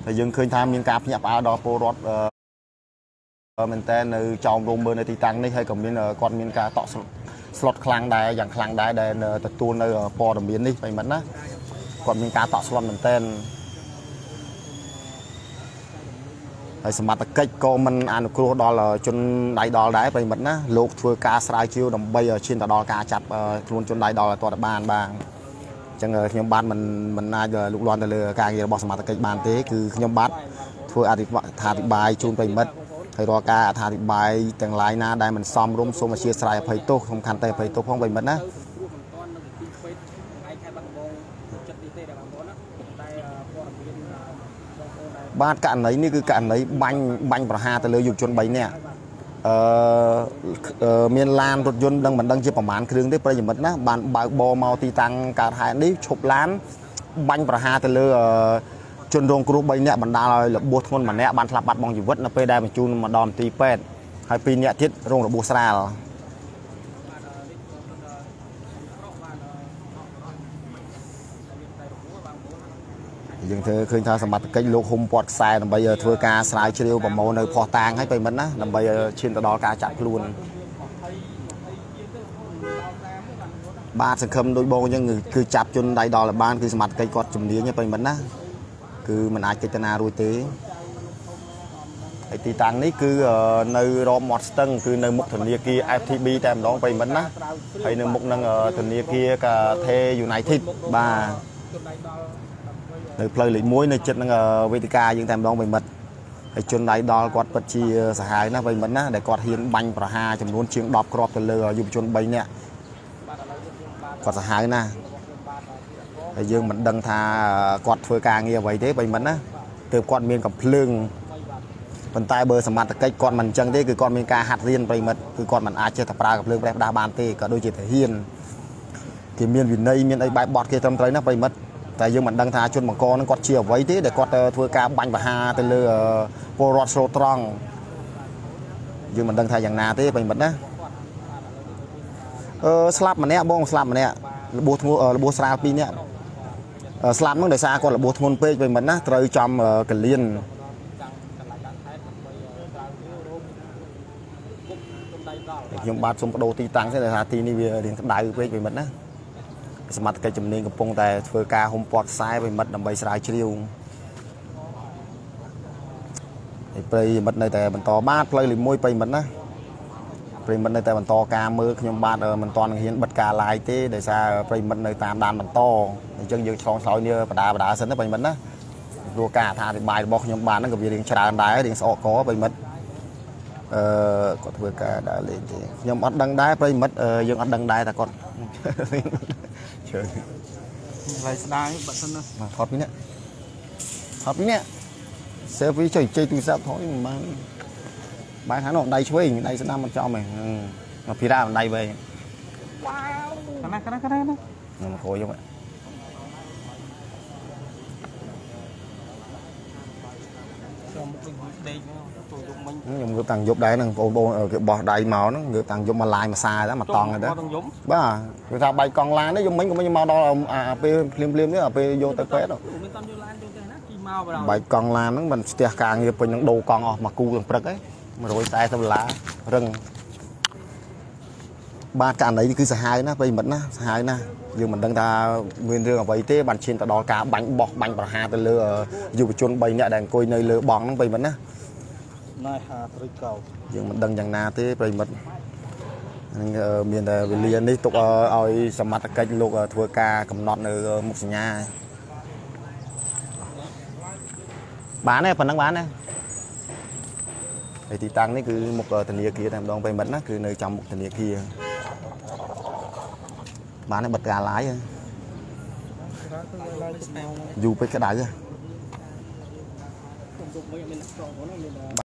តែយើងឃើញថាមានការភ្ញាក់ផ្អើលដល់ពលរដ្ឋអឺមែនតើនៅចោមរោមមើលនៅទីតាំងនេះហើយក៏មានអឺគាត់មានការតក់ស្លុតស្លុតខ្លាំងដែរយ៉ាងខ្លាំងដែរដែលទទួលនៅព័ត៌មាននេះប្រិមិត្តណាគាត់មានការតក់ស្លុតមែនទែន ហើយសមត្ថកិច្ចក៏មិនអនុគ្រោះដល់ជនដៃដល់ដែរប្រិមិត្តណាលោកធ្វើការស្រាវជ្រាវដើម្បីឈានទៅដល់ការចាប់ខ្លួនជនដៃដល់ឲ្យទាល់តែបានបាទអញ្ចឹងខ្ញុំបាទមិនមិនអាចលូកលាន់ទៅលើការងាររបស់សមត្ថកិច្ចបានទេគឺខ្ញុំបាទធ្វើអធិប្បាយអធិប្បាយជូនប្រិមិត្តហើយរាល់ការអធិប្បាយទាំងឡាយណាដែលមិនសមរម្យសូមអធិស្ឋានអភ័យទោសសំខាន់តែអភ័យទោសផងប្រិមិត្តណា ព្រោះមិនទាន់នៅទីពេទ្យឯខេត្តបាត់ដំបងចិត្តនេះទេដែរបងប្អូនណាតែព័ត៌មាន បងប្អូនដែលបាទករណីនេះគឺករណីបាញ់បាញ់ប្រហារទៅលើយុវជន3នាក់អឺអឺមានឡានរថយន្តដឹងមិនដឹងជាប្រមាណគ្រឿងទេប្រិយមិត្តណាបានបើកបរមកទីតាំងកើតហេតុនេះឈប់ឡានបាញ់ប្រហារទៅលើអឺជនរងគ្រោះ3នាក់បណ្ដាលឲ្យរបួសធ្ងន់ម្នាក់បានស្លាប់បាត់បង់ជីវិតនៅពេលដែលបញ្ជូនមកដល់មន្ទីរពេទ្យហើយ2នាក់ទៀតរងរបួសស្រាល យយើងធ្វើឃើញថាសមត្ថកិច្ចលោកហ៊ុំពាត់ខ្សែដើម្បីឲ្យធ្វើការស្រាវជ្រាវប្រមូលនៅផោះតាងឲ្យប្រិមិត្តណាដើម្បីឲ្យឈានទៅដល់ការចាប់ខ្លួនបាទសង្ឃឹមដូចបងអញ្ចឹងគឺគឺចាប់ជនដៃដល់ឲ្យបានគឺសមត្ថកិច្ចគាត់ជំនាញហ្នឹងប្រិមិត្តណាគឺมันអាចកិច្ចនារួចទេហើយទីតាំងនេះគឺអឺនៅរមមាត់ស្ទឹងគឺនៅមុខធនាគារ FTB តែម្ដងប្រិមិត្តណាហើយនៅមុខនឹងអឺធនាគារកាថេ United បាទ នៅផ្លូវលេខ1នៅចិត្តនឹងអឺវេទិកាយើងតែម្ដងបិមិត្តហើយជនដៃដល់គាត់ពិតជាសាហាវណាស់បិមិត្តណាដែលគាត់ហ៊ានបាញ់ប្រហារចំនួនជាង10គ្រាប់ទៅលើយុវជន3នាក់គាត់សាហាវណាស់ហើយយើងមិនដឹងថាគាត់ធ្វើការងារអ្វីទេបិមិត្តណាទើបគាត់មានកំភ្លើងប៉ុន្តែបើសមត្ថកិច្ចគាត់មិនអញ្ចឹងទេគឺគាត់មានការហាត់រៀនប្រិមិត្តគឺគាត់មិនអាចចេះតែប្រើកំភ្លើងប្រេះផ្ដាស់បានទេក៏ដូចជាទាហានគេមានវិន័យមានអីបែបបត់គេត្រឹមត្រូវណាប្រិមិត្ត តែយើងមិនដឹងថាជនបង្កហ្នឹងគាត់ជាអ្វីទេដែលគាត់ទៅធ្វើការបាញ់បហាទៅលើអឺពលរដ្ឋស្រូត្រង់យើងមិនដឹងថាយ៉ាងណាទេប្រិមិត្តណាអឺស្លាប់ម្នាក់បងស្លាប់ម្នាក់របួសធ្ងន់អឺរបួសស្រាល2នាក់អឺស្លាប់ហ្នឹងដោយសារគាត់របួសធ្ងន់ពេកប្រិមិត្តណាត្រូវចំអឺកលៀនខ្ញុំបាទសូមបដូរទីតាំងទេដោយសារទីនេះវារៀងក្តៅពេកប្រិមិត្តណា សមត្ថកិច្ចជំនាញកំពុងតែធ្វើការហុំព័ទ្ធខ្សែវិមិត្តដើម្បីស្រាវជ្រាវហើយប្រិយមិត្តនៅតែបន្តបាទផ្លូវលេខ1ប្រិយមិត្តណាប្រិយមិត្តនៅតែបន្តការមើលខ្ញុំបាទមិនទាន់នឹងហ៊ានបិទការ live ទេដោយសារប្រិយមិត្តនៅតាមដានបន្តអញ្ចឹងយើងឆ្លងឆ្លើយនេះបដាបដាសិនណាប្រិយមិត្តណាព្រោះការអត្ថាធិប្បាយរបស់ខ្ញុំបាទហ្នឹងក៏វារៀងច្រើនដែររៀងស្អកកប្រិយមិត្តអឺគាត់ធ្វើការដើរលេងទេខ្ញុំអត់ដឹងដែរប្រិយមិត្តអឺយើងអត់ដឹងដែរតែគាត់ ជឿឡៃស្ដាយបាត់សិនណាមកថតពីនេះថតពីនេះ selfie ចុយជ័យទូរស័ព្ទថតនេះមិនបានបានខាងនោះដៃឆ្វេងដៃស្ដាំមិនចំទេមកពីរ៉ាមិនដៃវែងកណាកណាកណាណាខ្ញុំក្រួយយកខ្ញុំ ពេញដេកទៅយំមិញខ្ញុំងើបតាំងយប់ដែរហ្នឹងបងប្អូនគេបោះដៃមកហ្នឹងងើបតាំងយប់មកឡាយមកសាដែរមកតង់ដែរទៅយំបាទគឺថាបាយកង់ឡាននេះយំមិញក៏មិញមកដល់អាពេលភ្លាមភ្លាមនេះអាពេលយកទៅពេទ្យមានតាមយឡានចូលទៅណាជីមកបើបាយកង់ឡានហ្នឹងមិនស្ទះការងារពេញនឹងដូរកង់អស់មកគូទាំងព្រឹកហ៎140ដុល្លាររឹង បាទករណីនេះគឺសាហាវណាស់ប្រិមិត្តណាសាហាវណាស់យើងមិនដឹងថាមានរឿងអ្វីទេបានឈានទៅដល់ការបាញ់បោះបាញ់ប្រហារទៅលើយុវជន3នាក់ដែលអង្គុយនៅលើបងហ្នឹងប្រិមិត្តណាណៃហាត្រីកោយើងមិនដឹងយ៉ាងណាទេប្រិមិត្តហ្នឹងអឺមានតែវេលានេះទុកឲ្យសមត្ថកិច្ចលោកធ្វើការកំណត់នៅមុខសញ្ញាបានទេប៉ុណ្ណឹងបានទេហើយទីតាំងនេះគឺមុខធនាគារតែម្ដងប្រិមិត្តណាគឺនៅចំមុខធនាគារ បានទេបិទការឡាយហ៎ឡើងទៅឡើងទៅមកយូរពេកក្តៅហ៎ខ្ញុំទុកមិនមានអ្នកក្រងហ្នឹងមាន